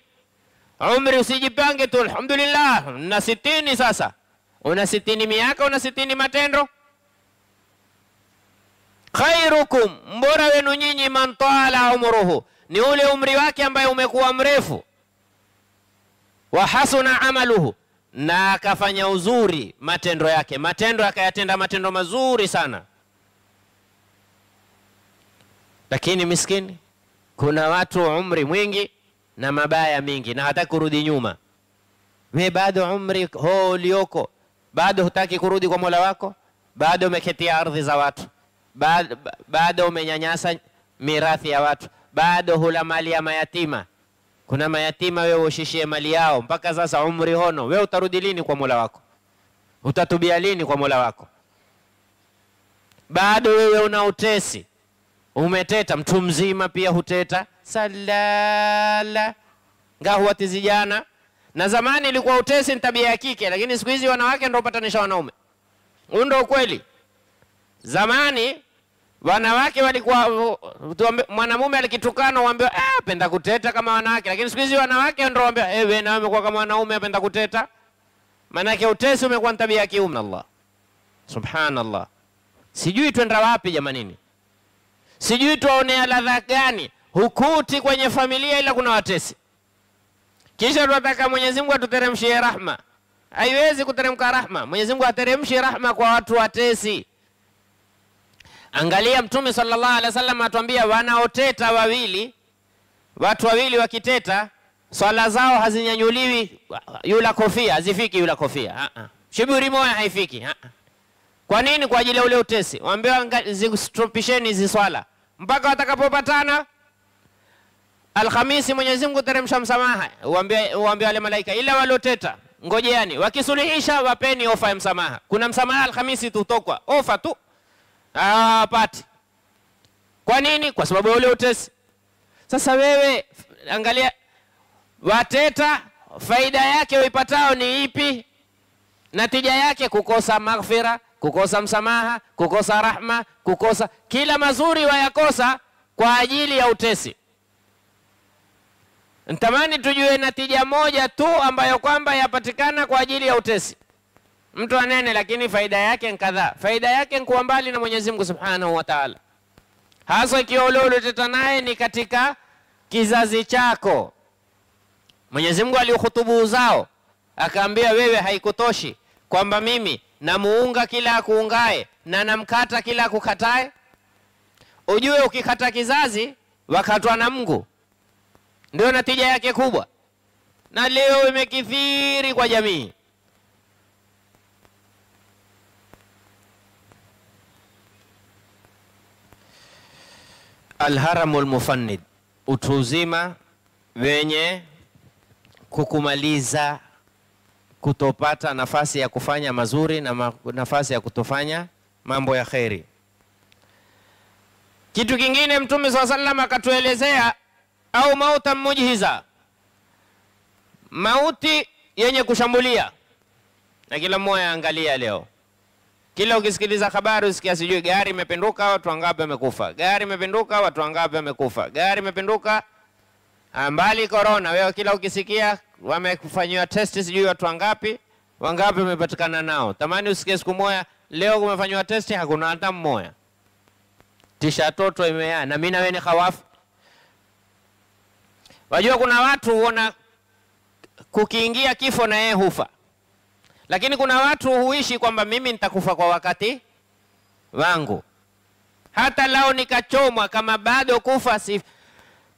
Umri usijipange tu, alhamdulillah. Na sitini sasa, una sitini miaka, una sitini matendo khairukum, mbora wenu nyinyi, man tala umruhu, ni ule umri wake ambaye umekuwa mrefu. Wa hasuna amaluhu, na akafanya uzuri matendo yake, matendo akayatenda matendo mazuri sana. Lakini miskini, kuna watu umri mwingi na mabaya mingi na hataki kurudi nyuma. We bado umri ho ulioko, bado hutaki kurudi kwa Mola wako, bado umeketia ardhi za watu bado, bado umenyanyasa mirathi ya watu, bado hula mali ya mayatima. Kuna mayatima wewe ushishie mali yao mpaka sasa, umri hono. Wewe utarudi lini kwa Mola wako? Utatubia lini kwa Mola wako? Bado wewe una utesi, umeteta. Mtu mzima pia huteta salala ngahuwati zijana. Na zamani ilikuwa utesi ni tabia ya kike, lakini siku hizi wanawake ndio upatanisha wanaume. Huu ndio ukweli. Zamani wanawake walikuwa, mwanamume alikitukana waambiwa eh, penda kuteta kama wanawake, lakini siku hizi wanawake ndio waambiwa eh, wewe nawe umekuwa kama wanaume apenda kuteta. Maana yake utesi umekuwa ni tabia ya kiume. Allah subhanallah, sijui twenda wapi jamanini, sijui twaonea ladha gani hukuti kwenye familia, ila kuna watesi. Kisha tunataka Mwenyezi Mungu atuteremshie rahma, haiwezi kuteremka rahma. Mwenyezi Mungu ateremshie rahma kwa watu watesi. Angalia Mtume sallallahu alaihi wasallam atuambia, wanaoteta wawili, watu wawili wakiteta, swala zao hazinyanyuliwi, yula kofia hazifiki, yula kofia Ah, ah. shiburi moya haifiki Ah, ah. Kwa nini? Kwa ajili ya ule utesi. Waambiwa zistopisheni hizi swala mpaka watakapopatana. Alhamisi Mwenyezi Mungu teremsha msamaha, uambia wale malaika, ila walioteta ngojeani, wakisuluhisha wapeni ofa ya msamaha. Kuna msamaha Alhamisi tutokwa ofa tu hawapati. Kwa nini? Kwa sababu ya ule utesi. Sasa wewe angalia, wateta, faida yake uipatao ni ipi? Natija yake kukosa maghfira, kukosa msamaha, kukosa rahma, kukosa kila mazuri wayakosa kwa ajili ya utesi. Ntamani tujue natija moja tu ambayo kwamba yapatikana kwa ajili ya utesi. Mtu anene, lakini faida yake ni kadhaa. Faida yake ni kuwa mbali na Mwenyezi Mungu Subhanahu wa Ta'ala, hasa ikiwa ule ulioteta naye ni katika kizazi chako. Mwenyezi Mungu aliuhutubu uzao, akaambia wewe, haikutoshi kwamba mimi namuunga kila akuungae na namkata kila akukatae. Ujue ukikata kizazi wakatwa na Mungu, ndio natija yake kubwa, na leo imekithiri kwa jamii. Alharamu lmufannid, utu uzima wenye kukumaliza kutopata nafasi ya kufanya mazuri na nafasi ya kutofanya mambo ya kheri. Kitu kingine Mtume saa sallam akatuelezea, au mauta mujhiza, mauti yenye kushambulia. Na kila mmoja angalia leo, kila ukisikiliza habari usikia sijui gari imepinduka, watu wangapi wamekufa, gari imepinduka, watu wangapi wamekufa, gari imepinduka mbali korona. Wewe kila ukisikia wamekufanyiwa testi sijui watu wangapi wangapi wamepatikana nao, tamani usikie siku moja leo kumefanywa testi hakuna hata mmoja. Tisha toto imea na mimi na wewe ni hawafu. Wajua kuna watu huona kukiingia kifo na yeye hufa, lakini kuna watu huishi kwamba mimi nitakufa kwa wakati wangu, hata lao nikachomwa kama bado kufa si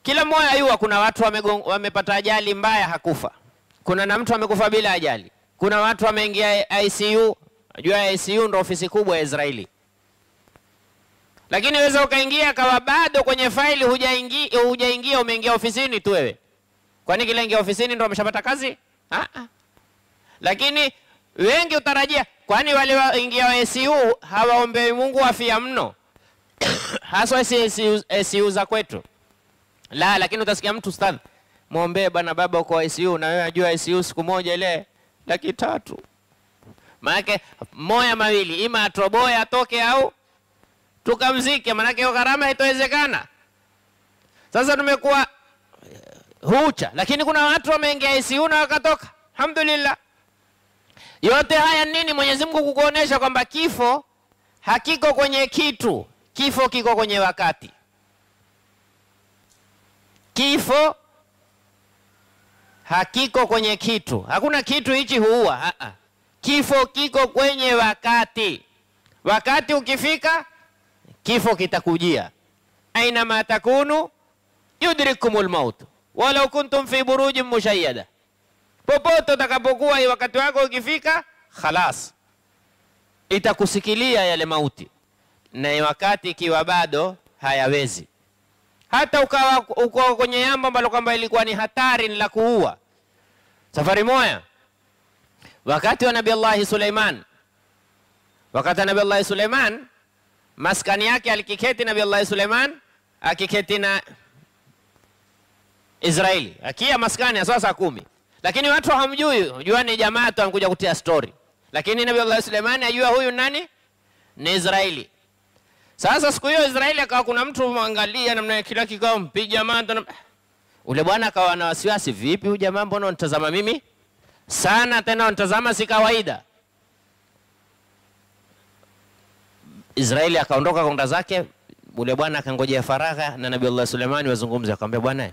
kila mmoja ayua, kuna watu wamepata ajali mbaya hakufa. Kuna na mtu amekufa bila ajali. Kuna watu wameingia ICU. Najua ICU ndo ofisi kubwa ya Israeli, lakini weza ukaingia kawa bado kwenye faili hujaingia, hujaingia umeingia ofisini tu wewe. Kwani kila ingia ofisini ndo ameshapata kazi? Ah, ah. Lakini wengi utarajia, kwani wale waingia ACU hawaombei Mungu afia mno haswa ICU za kwetu la lakini utasikia mtu ustadhi, mwombee bwana baba uko ICU, na wewe unajua ICU siku moja ile laki tatu. Maanake moya mawili, ima atoboe atoke au tukamzike, maanake hiyo gharama haitowezekana. Sasa tumekuwa hucha, lakini kuna watu wameingia ICU na wakatoka, alhamdulillah. Yote haya nini? Mwenyezi Mungu kukuonesha kwamba kifo hakiko kwenye kitu, kifo kiko kwenye wakati. Kifo hakiko kwenye kitu, hakuna kitu hichi huua. Kifo kiko kwenye wakati. Wakati ukifika, kifo kitakujia. Ainama takunu yudrikumul maut walau kuntum fi burujin mushayyada, popote utakapokuwa, wakati wako ukifika, khalas, itakusikilia yale mauti, na wakati ikiwa bado hayawezi. Hata ukawa uko kwenye jambo ambalo kwamba ilikuwa ni hatari ni la kuua. Safari moja. Wakati wa Nabii Allahi Suleiman, wakati wa Nabii Allahi Suleiman maskani yake alikiketi Nabii Allahi Suleiman akiketi na Israeli. Akia maskani ya sasa kumi, lakini watu hamjui, jua ni jamaa tu amekuja kutia story, lakini Nabii Allah Sulemani ajua huyu nani ni Israeli. Sasa siku hiyo Israeli akawa kuna mtu mwangalia namna kila kikao mpiga mando na... ule bwana akawa na wasiwasi, vipi huyu jamaa mbona unitazama mimi sana, tena unitazama si kawaida. Israeli akaondoka kwenda zake, ule bwana akangojea faragha na Nabii Allah Suleimani wazungumze, akamwambia bwana,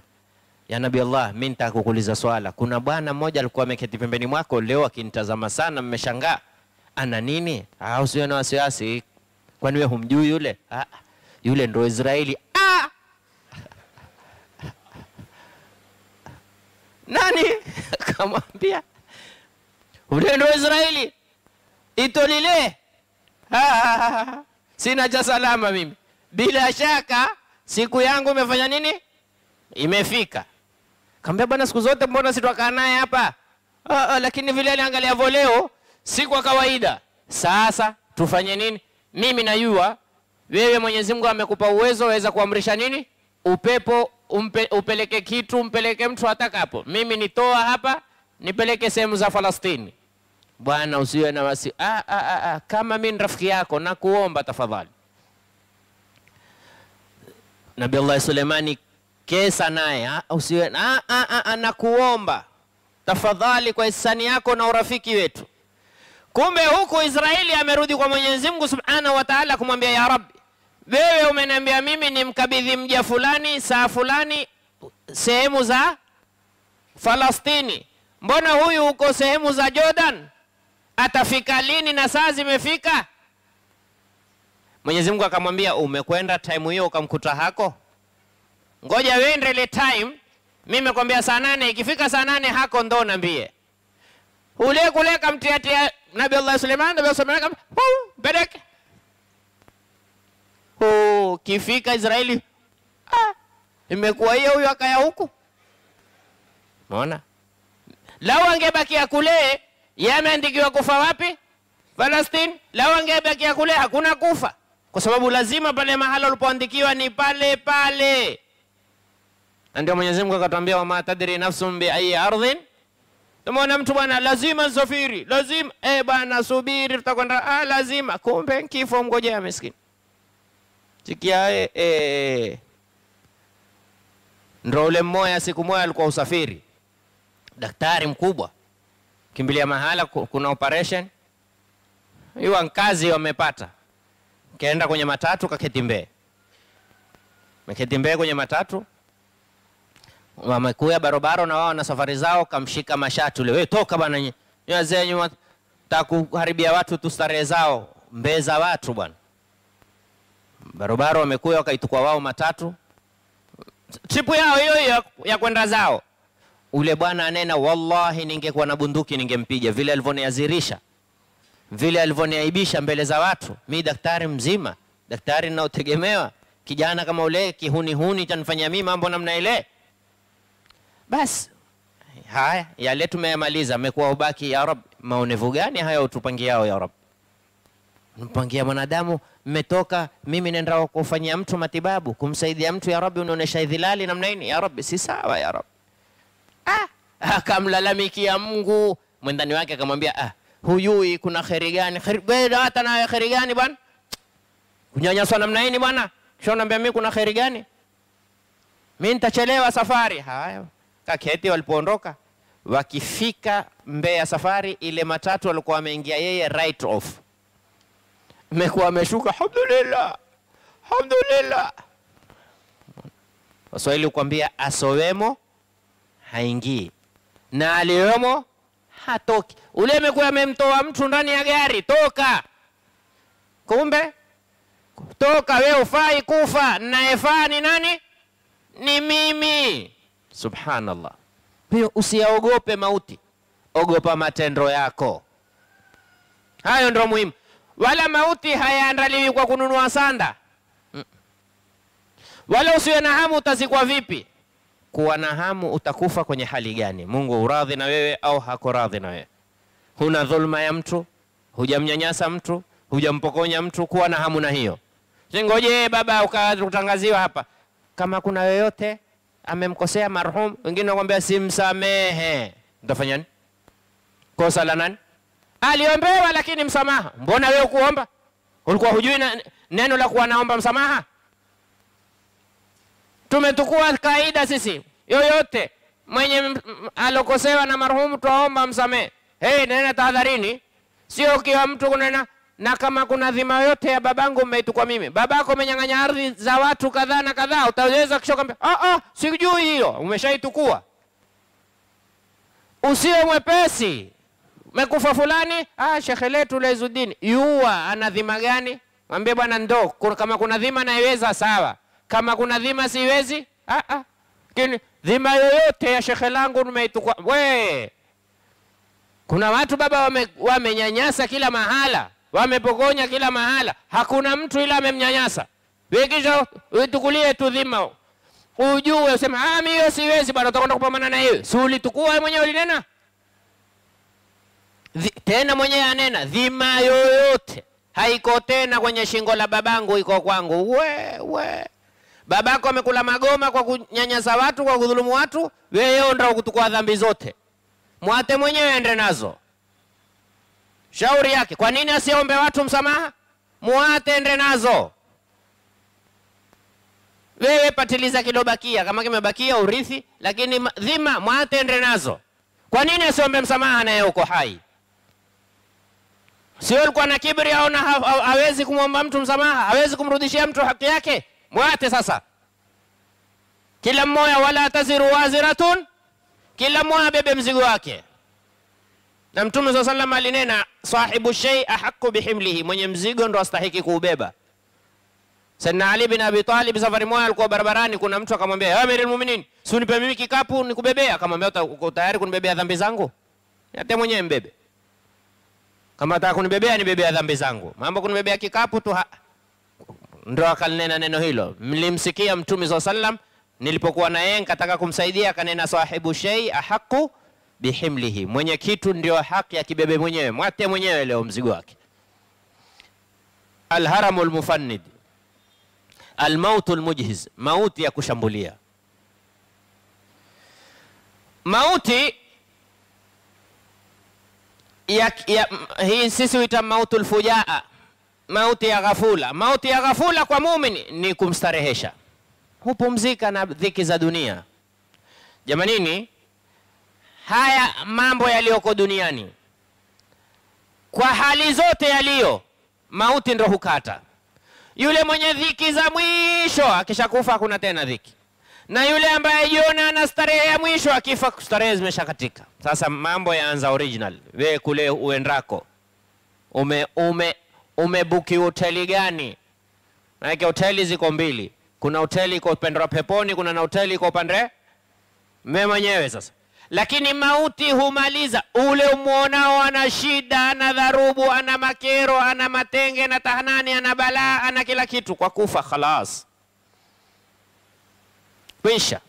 ya Nabii Allah, mimi nitaka kukuuliza swala. Kuna bwana mmoja alikuwa ameketi pembeni mwako leo akinitazama sana, mmeshangaa ana nini? Ah, usiwe na wasiwasi, kwani wewe humjui yule? Ah, yule ndo Israeli. Ah! Nani? Kamwambia ule ndo Israeli itolile. Ah, sina cha salama mimi, bila shaka siku yangu imefanya nini? Imefika. Kaambia bwana, siku zote mbona sitwakaa naye hapa? Ah, ah, lakini vile aliangalia voleo si kwa kawaida. Sasa tufanye nini? Mimi najua wewe Mwenyezi Mungu amekupa uwezo, waweza kuamrisha nini? Upepo umpe, upeleke kitu, umpeleke mtu atakapo. Mimi nitoa hapa nipeleke sehemu za Falastini. Bwana usiwe na wasi. Ah, ah, ah, ah. Kama mimi ni rafiki yako na kuomba tafadhali. Nabii Allah Sulemani kesa naye ah, usiwe a, a, a, ah, nakuomba tafadhali kwa hisani yako na urafiki wetu. Kumbe huku Israeli amerudi kwa Mwenyezi Mungu Subhanahu wa Ta'ala kumwambia ya Rabbi, wewe umeniambia mimi ni mkabidhi mja fulani saa fulani sehemu za Falastini, mbona huyu huko sehemu za Jordan? Atafika lini na saa zimefika? Mwenyezi Mungu akamwambia umekwenda time hiyo ukamkuta hako, ngoja wende ile time. Mimi nimekwambia saa nane, ikifika saa nane hako ndo nambie ule kule kamtiatia Nabii Allah Suleiman, Nabii Suleiman kam bedek oh, kifika Israeli ah, imekuwa hiyo huyo akaya huku. Umeona, lau angebakia kule yameandikiwa kufa wapi? Palestine. Lau angebakia kule hakuna kufa, kwa sababu lazima pale mahala ulipoandikiwa ni pale pale, na ndio Mwenyezi Mungu akatwambia, wama tadri nafsun bi ayi ardhin. Tumeona mtu bwana, lazima nsafiri, lazima eh, bwana subiri, tutakwenda. Ah, lazima. Kumbe kifo mgojea miskini. Sikia eh, eh. Ndio ule mmoja, siku moja alikuwa usafiri, daktari mkubwa, kimbilia mahala kuna operation. Hiyo, nkazi wamepata, kaenda kwenye matatu, kaketi mbee, meketi mbee kwenye matatu wamekuya barobaro na wao na safari zao, kamshika mashati ule, wewe toka bwana, wazee nyuma takuharibia watu tu starehe zao, mbeza watu bwana. Barobaro wamekuya wakaitukua wao matatu, tripu yao hiyo hiyo ya kwenda zao. Ule bwana anena, wallahi, ningekuwa na bunduki ningempiga, vile alivyoniazirisha, vile alivyoniaibisha mbele za watu. Mi daktari mzima, daktari ninaotegemewa, kijana kama ule kihunihuni chanifanyia mimi mambo namna ile basi haya yale tumeyamaliza, amekuwa ubaki ya Rab, maonevu gani haya utupangiao ya Rab? Mpangia mwanadamu, mmetoka mimi nenda kufanyia mtu matibabu, kumsaidia mtu, ya Rabbi, unaonesha idhilali namna hii, ya Rabbi, si sawa ya Rabbi. Ah, akamlalamikia Mungu. Mwendani wake akamwambia, ah, huyui kuna kheri gani? Hata nayo kheri gani bwana? Kunyanyaswa namna hii bwana, kisha unaambia mimi kuna kheri gani? Mimi nitachelewa safari. Haya, kaketi walipoondoka wakifika Mbeya safari ile matatu alikuwa ameingia yeye right off, mekuwa ameshuka, alhamdulillah, alhamdulillah. Waswahili kuambia asowemo haingii na aliyomo hatoki. Ule amekuwa amemtoa mtu ndani ya gari, toka. Kumbe toka, we ufai kufa, nayefaa ni nani? Ni mimi. Subhanallah. Pia usiyaogope mauti, ogopa matendo yako. Hayo ndio muhimu. Wala mauti hayaandaliwi kwa kununua sanda. Wala usiwe na hamu utazikwa vipi. Kuwa na hamu utakufa kwenye hali gani, Mungu uradhi na wewe au hako radhi na wewe. Huna dhulma ya mtu, hujamnyanyasa mtu, hujampokonya mtu. Kuwa na hamu na hiyo. Singoje baba ukatangaziwa hapa kama kuna yoyote amemkosea marhum, wengine wakwambia simsamehe, utafanya nini? Kosa la nani? Aliombewa lakini msamaha. Mbona wewe kuomba? Ulikuwa hujui na, neno la kuwa naomba msamaha? Tumetukua kaida sisi, yoyote mwenye alokosewa na marhumu twaomba msamehe. Hey, nena tahadharini, sio kiwa mtu kunena na kama kuna dhima yote ya babangu mmeitukwa mimi, babako umenyang'anya ardhi za watu kadhaa na kadhaa, utaweza kisha kwambia ah, ah, sijui hiyo, umeshaitukua. Usiwe mwepesi. Mekufa fulani, ah, shekhe letu Laizuddin yua ana dhima gani? Mwambie bwana, ndo kama kuna dhima naiweza sawa, kama kuna dhima siwezi, ah, ah. Lakini dhima yoyote ya shekhe langu nimeitukwa. We, kuna watu baba wamenyanyasa wame- kila mahala, wamepokonya kila mahala, hakuna mtu ila amemnyanyasa. Wewe kisha uitukulie tu dhima, ujue useme ah, mimi hiyo siwezi bwana, utakwenda kupambana na hiyo. Si ulitukua wewe mwenyewe ulinena tena mwenyewe anena dhima yoyote haiko tena kwenye shingo la babangu, iko kwangu. We, we. Babako amekula magoma kwa kunyanyasa watu, kwa kudhulumu watu, wewe ndio kutukua dhambi zote. Mwate mwenyewe ende nazo. Shauri yake, kwa nini asiombe watu msamaha? Muate ende nazo. Wewe patiliza kilobakia, kama kimebakia urithi, lakini ma- dhima muate ende nazo. Kwa nini asiombe msamaha naye uko hai? Sio alikuwa na ha- ha- hawezi kumwomba mtu msamaha, hawezi kumrudishia mtu haki yake. Mwate sasa, kila mmoja, wala taziru waziratun, kila mmoja abebe mzigo wake. Na Mtume saa salam alinena, sahibu shei ahaqu bihimlihi, mwenye mzigo ndo astahiki kuubeba. Sayyidina Ali bin Abi Talib safari moja alikuwa barabarani, kuna mtu akamwambia, ya Amirul Mu'minin, si unipe mimi kikapu nikubebea? Akamwambia, "Uta- uko tayari kunibebea dhambi zangu? Hata mwenyewe mbebe kama unataka kunibebea nibebea dhambi zangu, mambo kunibebea kikapu tu ndo akalinena neno hilo. Mlimsikia Mtume saa sallam nilipokuwa na yeye nikataka kumsaidia, akanena sahibu shay ahaqu bihimlihi, mwenye kitu ndio haki akibebe mwenyewe, mwate mwenyewe leo mzigo wake. Alharamu lmufannid, almautu lmujhiz, mauti ya kushambulia. Mauti ya, ya, hii sisi huita mautu lfujaa, mauti ya ghafula. Mauti ya ghafula kwa muumini ni kumstarehesha, hupumzika na dhiki za dunia. Jamanini, haya mambo yaliyoko duniani kwa hali zote yaliyo, mauti ndo hukata. Yule mwenye dhiki za mwisho akishakufa hakuna tena dhiki, na yule ambaye jiona ana starehe ya mwisho akifa starehe zimeshakatika. Sasa mambo yaanza original. We kule uendako ume ume umebuki hoteli gani? Maanake hoteli ziko mbili, kuna hoteli iko upande wa peponi, kuna na hoteli iko upande mwenyewe sasa. Lakini mauti humaliza ule umwonao, ana shida, ana dharubu, ana makero, ana matenge, ana tahanani, ana balaa, ana kila kitu, kwa kufa khalas kwisha.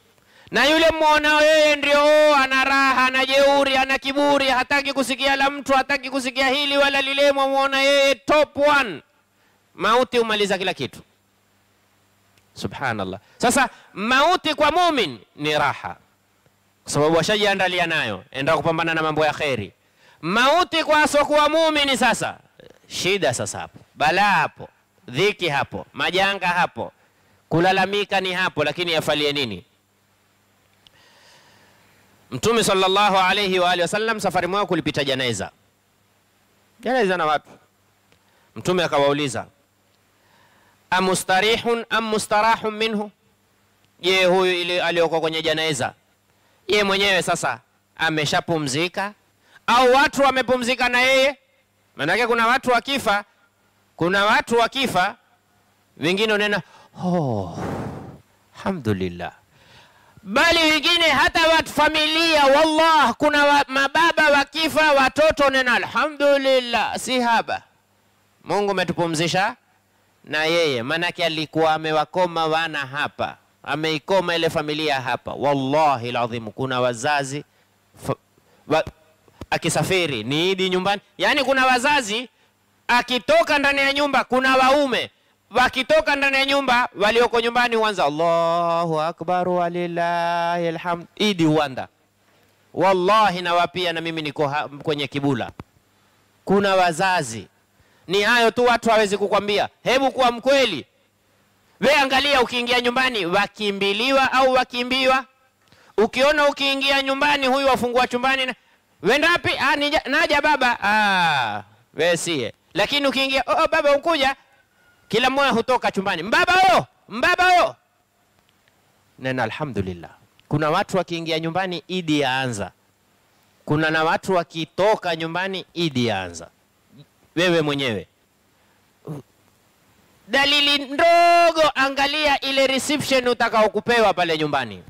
Na yule mwonao yeye ndio oh, ana raha, ana jeuri, ana kiburi, hataki kusikia la mtu, hataki kusikia hili wala lile, mwamwona yeye top one. Mauti humaliza kila kitu, subhanallah. Sasa mauti kwa mumin ni raha, kwa sababu washajiandalia nayo, enda kupambana na mambo ya kheri. Mauti kwa asokuwa mumini, sasa shida, sasa hapo balaa, hapo dhiki, hapo majanga, hapo kulalamika ni hapo, lakini yafalie nini? Mtume sallallahu alayhi wa alihi wasallam, safari mwao kulipita janaiza, janaiza na watu. Mtume akawauliza amustarihun am mustarahun minhu, je, huyu ile aliyokuwa kwenye janaiza ye mwenyewe sasa ameshapumzika. Au watu wamepumzika na yeye? Maanake kuna watu wakifa, kuna watu wakifa, wengine unena oh, alhamdulillah. Bali wengine hata watu familia, wallah, kuna wa, mababa wakifa watoto nena alhamdulillah, si haba, Mungu umetupumzisha na yeye, maanake alikuwa amewakoma wana hapa, ameikoma ile familia hapa. Wallahi ladhim, kuna wazazi wa, akisafiri ni idi nyumbani, yani kuna wazazi akitoka ndani ya nyumba, kuna waume wakitoka ndani ya nyumba walioko nyumbani huanza Allahu akbar walillahi alhamd, idi huanda. Wallahi nawapia na mimi niko kwenye kibula. Kuna wazazi ni hayo tu, watu hawezi kukwambia. Hebu kuwa mkweli, we angalia, ukiingia nyumbani wakimbiliwa au wakimbiwa. Ukiona ukiingia nyumbani, huyu wafungua chumbani, na- wenda wapi? Ah, naja baba. Ah, we sie lakini ukiingia oh, oh, baba ukuja, kila mmoja hutoka chumbani, mbaba huyo, mbaba huyo, nena alhamdulillah. Kuna watu wakiingia nyumbani idi yaanza, kuna na watu wakitoka nyumbani idi yaanza. Wewe mwenyewe dalili ndogo, angalia ile reception utakaokupewa pale nyumbani.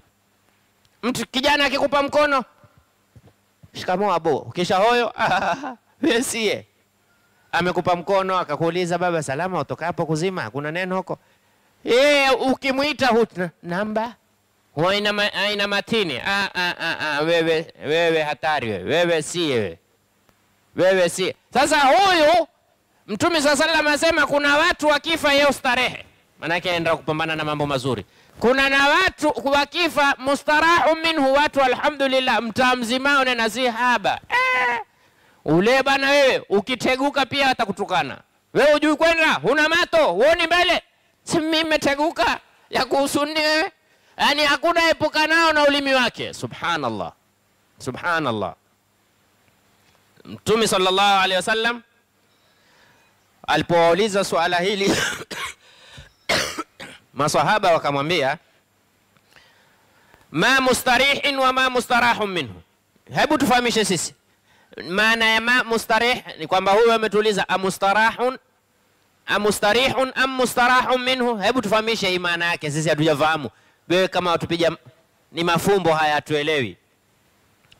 Mtu kijana akikupa mkono, shikamoo abo, kisha hoyo wesie amekupa mkono akakuuliza baba, salama, utoka hapo kuzima, kuna neno huko. Yeye ukimwita namba? Aina, ina, ma, aina matini. Ah, ah, ah, wewe, wewe hatari wewe, wewe si wewe, wewe si. Sasa huyu Mtume saa salam asema kuna watu wakifa yeye ustarehe, maanake aenda kupambana na mambo mazuri. Kuna na watu wakifa mustarahu minhu, watu alhamdulillah, mtaa mzima unena si haba eh. Ule bana wewe ukiteguka pia atakutukana wewe, ujui kwenda, huna mato, huoni mbele, si mimi nimeteguka ya kuhusuni wewe? Yani hakuna epuka nao na ulimi wake. Subhanallah, subhanallah. Mtume sallallahu alaihi wasallam alipowauliza suala hili maswahaba wakamwambia, ma mustarihin wa ma mustarahun minhu, hebu tufahamishe sisi maana ya ma mustarih ni kwamba huyu ametuuliza amustarahun amustarihun am mustarahun minhu. Hebu tufahamishe hii maana yake, sisi hatujafahamu. Wewe kama watupiga ni mafumbo haya, hatuelewi.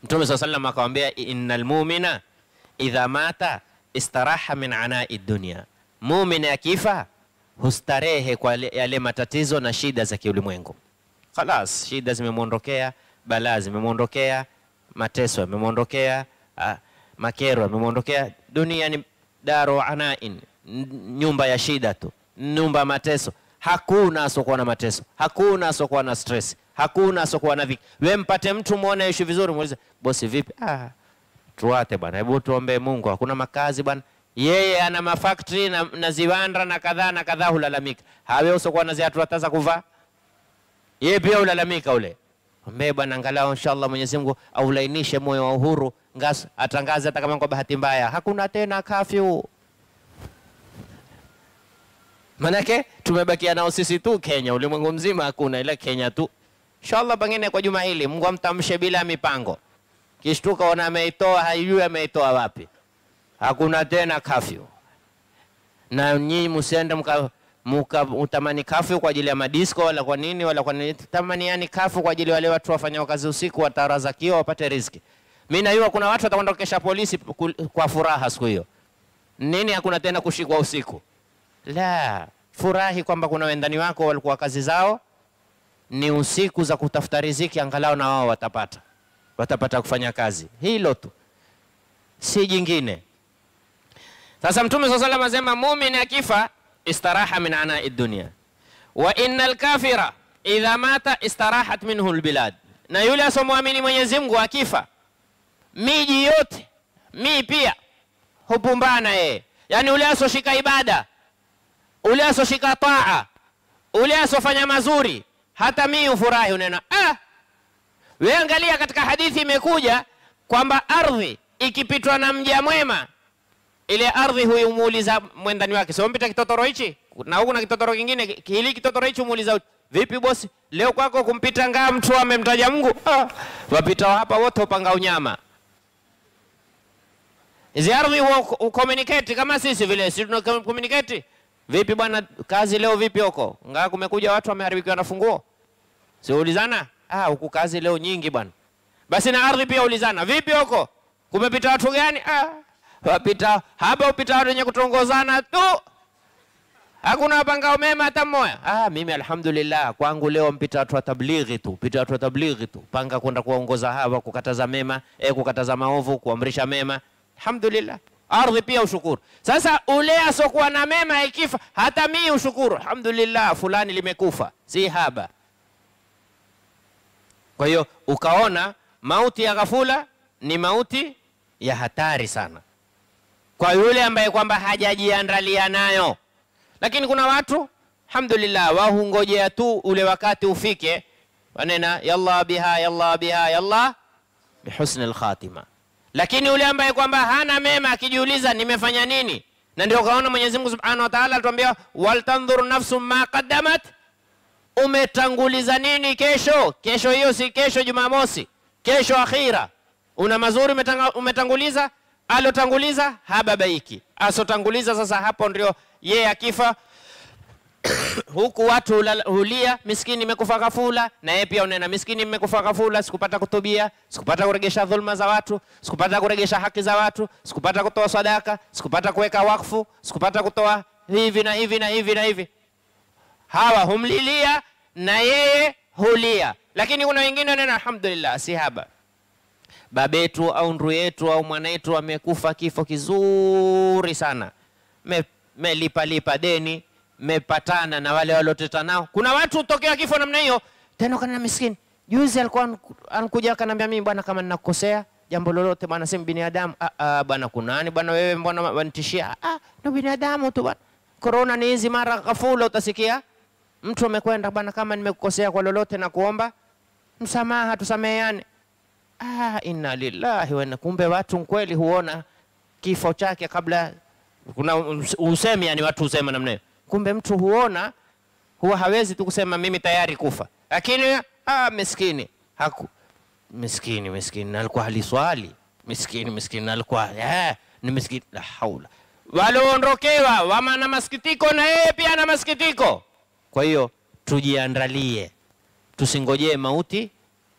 Mtume saa salam akamwambia, innal mumina idha mata istaraha min anai dunia, mumin akifa hustarehe kwa yale matatizo na shida za kiulimwengu. Khalas, shida zimemwondokea, balaa zimemwondokea, mateso yamemwondokea makero yamemwondokea. Dunia ni daru anain, nyumba ya shida tu, nyumba ya mateso. Hakuna asokuwa na mateso, hakuna asokuwa na stress, hakuna asokuwa na dhiki. We mpate mtu mwone aishi vizuri, muulize bosi, vipi? Ah, tuwate bwana, hebu tuombe Mungu, hakuna makazi bwana. Yeye ana mafactory na, na ziwanda na kadhaa na kadhaa, hulalamika. Hawe usokuwa na ziatu ataza kuvaa, yeye pia hulalamika ule Ombe bwana, angalau inshallah Mwenyezi Mungu aulainishe moyo wa Uhuru ngas atangaze hata kama kwa bahati mbaya hakuna tena kafyu. Manake tumebakia nao sisi tu Kenya, ulimwengu mzima hakuna, ila Kenya tu. Inshallah pengine kwa juma hili Mungu amtamshe bila mipango, kishtuka ona ameitoa, haijui ameitoa wapi. Hakuna tena kafyu, na nyinyi msiende mka muka utamani kafu kwa ajili ya madisko wala kwa nini wala kwa nini tamani, yani kafu kwa ajili wale watu wafanyao kazi usiku watarazakiwa wapate riziki. Mimi najua kuna watu watakwenda kesha polisi kwa furaha siku hiyo. Nini hakuna tena kushikwa usiku? La, furahi kwamba kuna wendani wako walikuwa kazi zao ni usiku za kutafuta riziki, angalau na wao watapata watapata kufanya kazi. Hilo tu, si jingine. Sasa Mtume swalla salam asema mumin akifa istaraha min anai dunia wa inna lkafira idha mata istarahat minhu lbilad, na yule asomwamini Mwenyezi Mungu akifa miji yote mi pia hupumbana yeye. Yani ule asoshika ibada, ule asoshika taa, ule asofanya mazuri, hata mi ufurahi, unena ah. We angalia, katika hadithi imekuja kwamba ardhi ikipitwa na mja mwema ile ardhi huyu muuliza mwendani wake, sio mpita kitotoro hichi na huku na kitotoro kingine, hili kitotoro hichi muuliza, vipi bosi, leo kwako kumpita ngaa mtu amemtaja Mungu? Ah, wapita hapa wote upanga unyama. Hizi ardhi hucommunicate kama sisi vile, si tuna communicate. Vipi bwana, kazi leo vipi huko? Ngaa kumekuja watu wameharibikiwa na funguo, siulizana, ah, huku kazi leo nyingi bwana. Basi na ardhi pia ulizana, vipi huko kumepita watu gani? ah wapita hapa upita watu wenye kutongozana tu, hakuna wapangao mema hata mmoja. Ah, mimi alhamdulillah kwangu leo mpita watu wa tablighi tu, pita watu wa tablighi tu, panga kwenda kuwaongoza hawa, kukataza mema eh, kukataza maovu, kuamrisha mema. Alhamdulillah, ardhi pia ushukuru. Sasa ule asokuwa na mema ikifa, hata mimi ushukuru, alhamdulillah, fulani limekufa, si haba. Kwa hiyo ukaona mauti ya ghafula ni mauti ya hatari sana kwa yule ambaye kwamba hajajiandalia nayo. Lakini kuna watu alhamdulillah, wao hungojea tu ule wakati ufike, wanena yalla biha yalla biha yalla bihusni lkhatima. Lakini yule ambaye kwamba hana mema, akijiuliza nimefanya nini, na ndio kaona Mwenyezi Mungu Subhanahu wa Ta'ala atuambia waltandhur nafsu ma qaddamat, umetanguliza nini kesho? Kesho hiyo si kesho Jumamosi, kesho akhira. Una mazuri umetanguliza, alotanguliza hababaiki, asotanguliza sasa, hapo ndio yeye akifa huku watu hulia, miskini imekufa ghafula, na yeye pia unena miskini imekufa ghafula, sikupata kutubia, sikupata kuregesha dhulma za watu, sikupata kuregesha haki za watu, sikupata kutoa sadaka, sikupata kuweka wakfu, sikupata kutoa hivi na hivi na hivi na hivi. Hawa humlilia na yeye hulia, lakini kuna wengine wanena alhamdulillah, si haba babetu au ndu yetu au mwana yetu amekufa kifo kizuri sana, Me- melipalipa deni, mepatana na wale walioteta nao. Kuna watu tokea kifo namna hiyo, tena kana miskini. Juzi alikuwa anakuja akaniambia mimi, bwana, kama ninakukosea jambo lolote bwana, si binadamu. Ah, ah, bwana, kunani bwana, wewe mbona wanitishia? Ah, ndo ni binadamu tu bwana. Korona ni hizi, mara ghafula utasikia mtu amekwenda bwana, kama nimekukosea kwa lolote na kuomba msamaha, tusameheane. Ah, inna lillahi wa inna. Kumbe watu kweli huona kifo chake kabla. Kuna usemi, yani watu husema namna hiyo. Kumbe mtu huona, huwa hawezi tu kusema mimi tayari kufa, lakini ah, miskini haku miskini miskini, alikuwa haliswali miskini miskini, alikuwa eh, ni miskini. La haula, waliondokewa wama na masikitiko, na yeye pia na masikitiko. Kwa hiyo tujiandalie, tusingojee mauti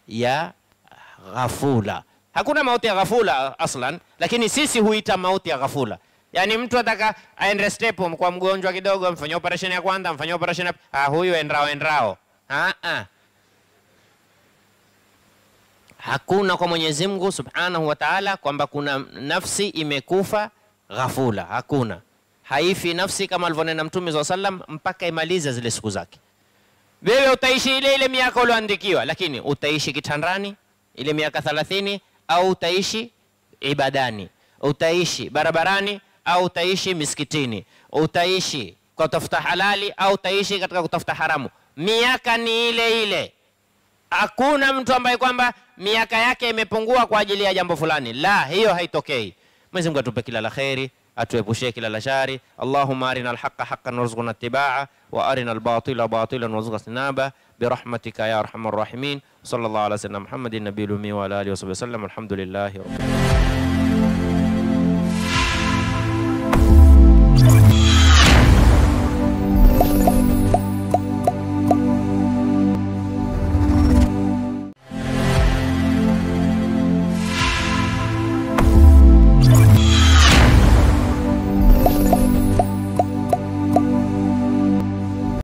ya ghafula. Hakuna mauti ya ghafula aslan, lakini sisi huita mauti ya ghafula. Yaani mtu ataka aende step kwa mgonjwa kidogo, amfanyia operation ya kwanza, amfanyia operation ya ah, huyu endrao endrao. Ah, ah. Hakuna kwa Mwenyezi Mungu Subhanahu wa Ta'ala kwamba kuna nafsi imekufa ghafula. Hakuna, haifi nafsi kama alivyonena Mtume saa sallam mpaka imalize zile siku zake. Wewe utaishi ile ile miaka ulioandikiwa, lakini utaishi kitandani ile miaka thalathini au utaishi ibadani, utaishi barabarani au utaishi miskitini, utaishi kwa kutafuta halali au utaishi katika kutafuta haramu. Miaka ni ile ile. Hakuna mtu ambaye kwamba miaka yake imepungua kwa ajili ya jambo fulani. La, hiyo haitokei. Mwenyezi Mungu atupe kila la kheri, أتوبوشي كلا لشاري. اللهم أرنا الحق حقا وارزقنا اتباعه وأرنا الباطل باطلا وارزقنا اجتنابه. برحمتك يا أرحم الراحمين. صلى الله على سيدنا محمد النبي الأمي وعلى آله وصحبه وسلم. الحمد لله رب العالمين.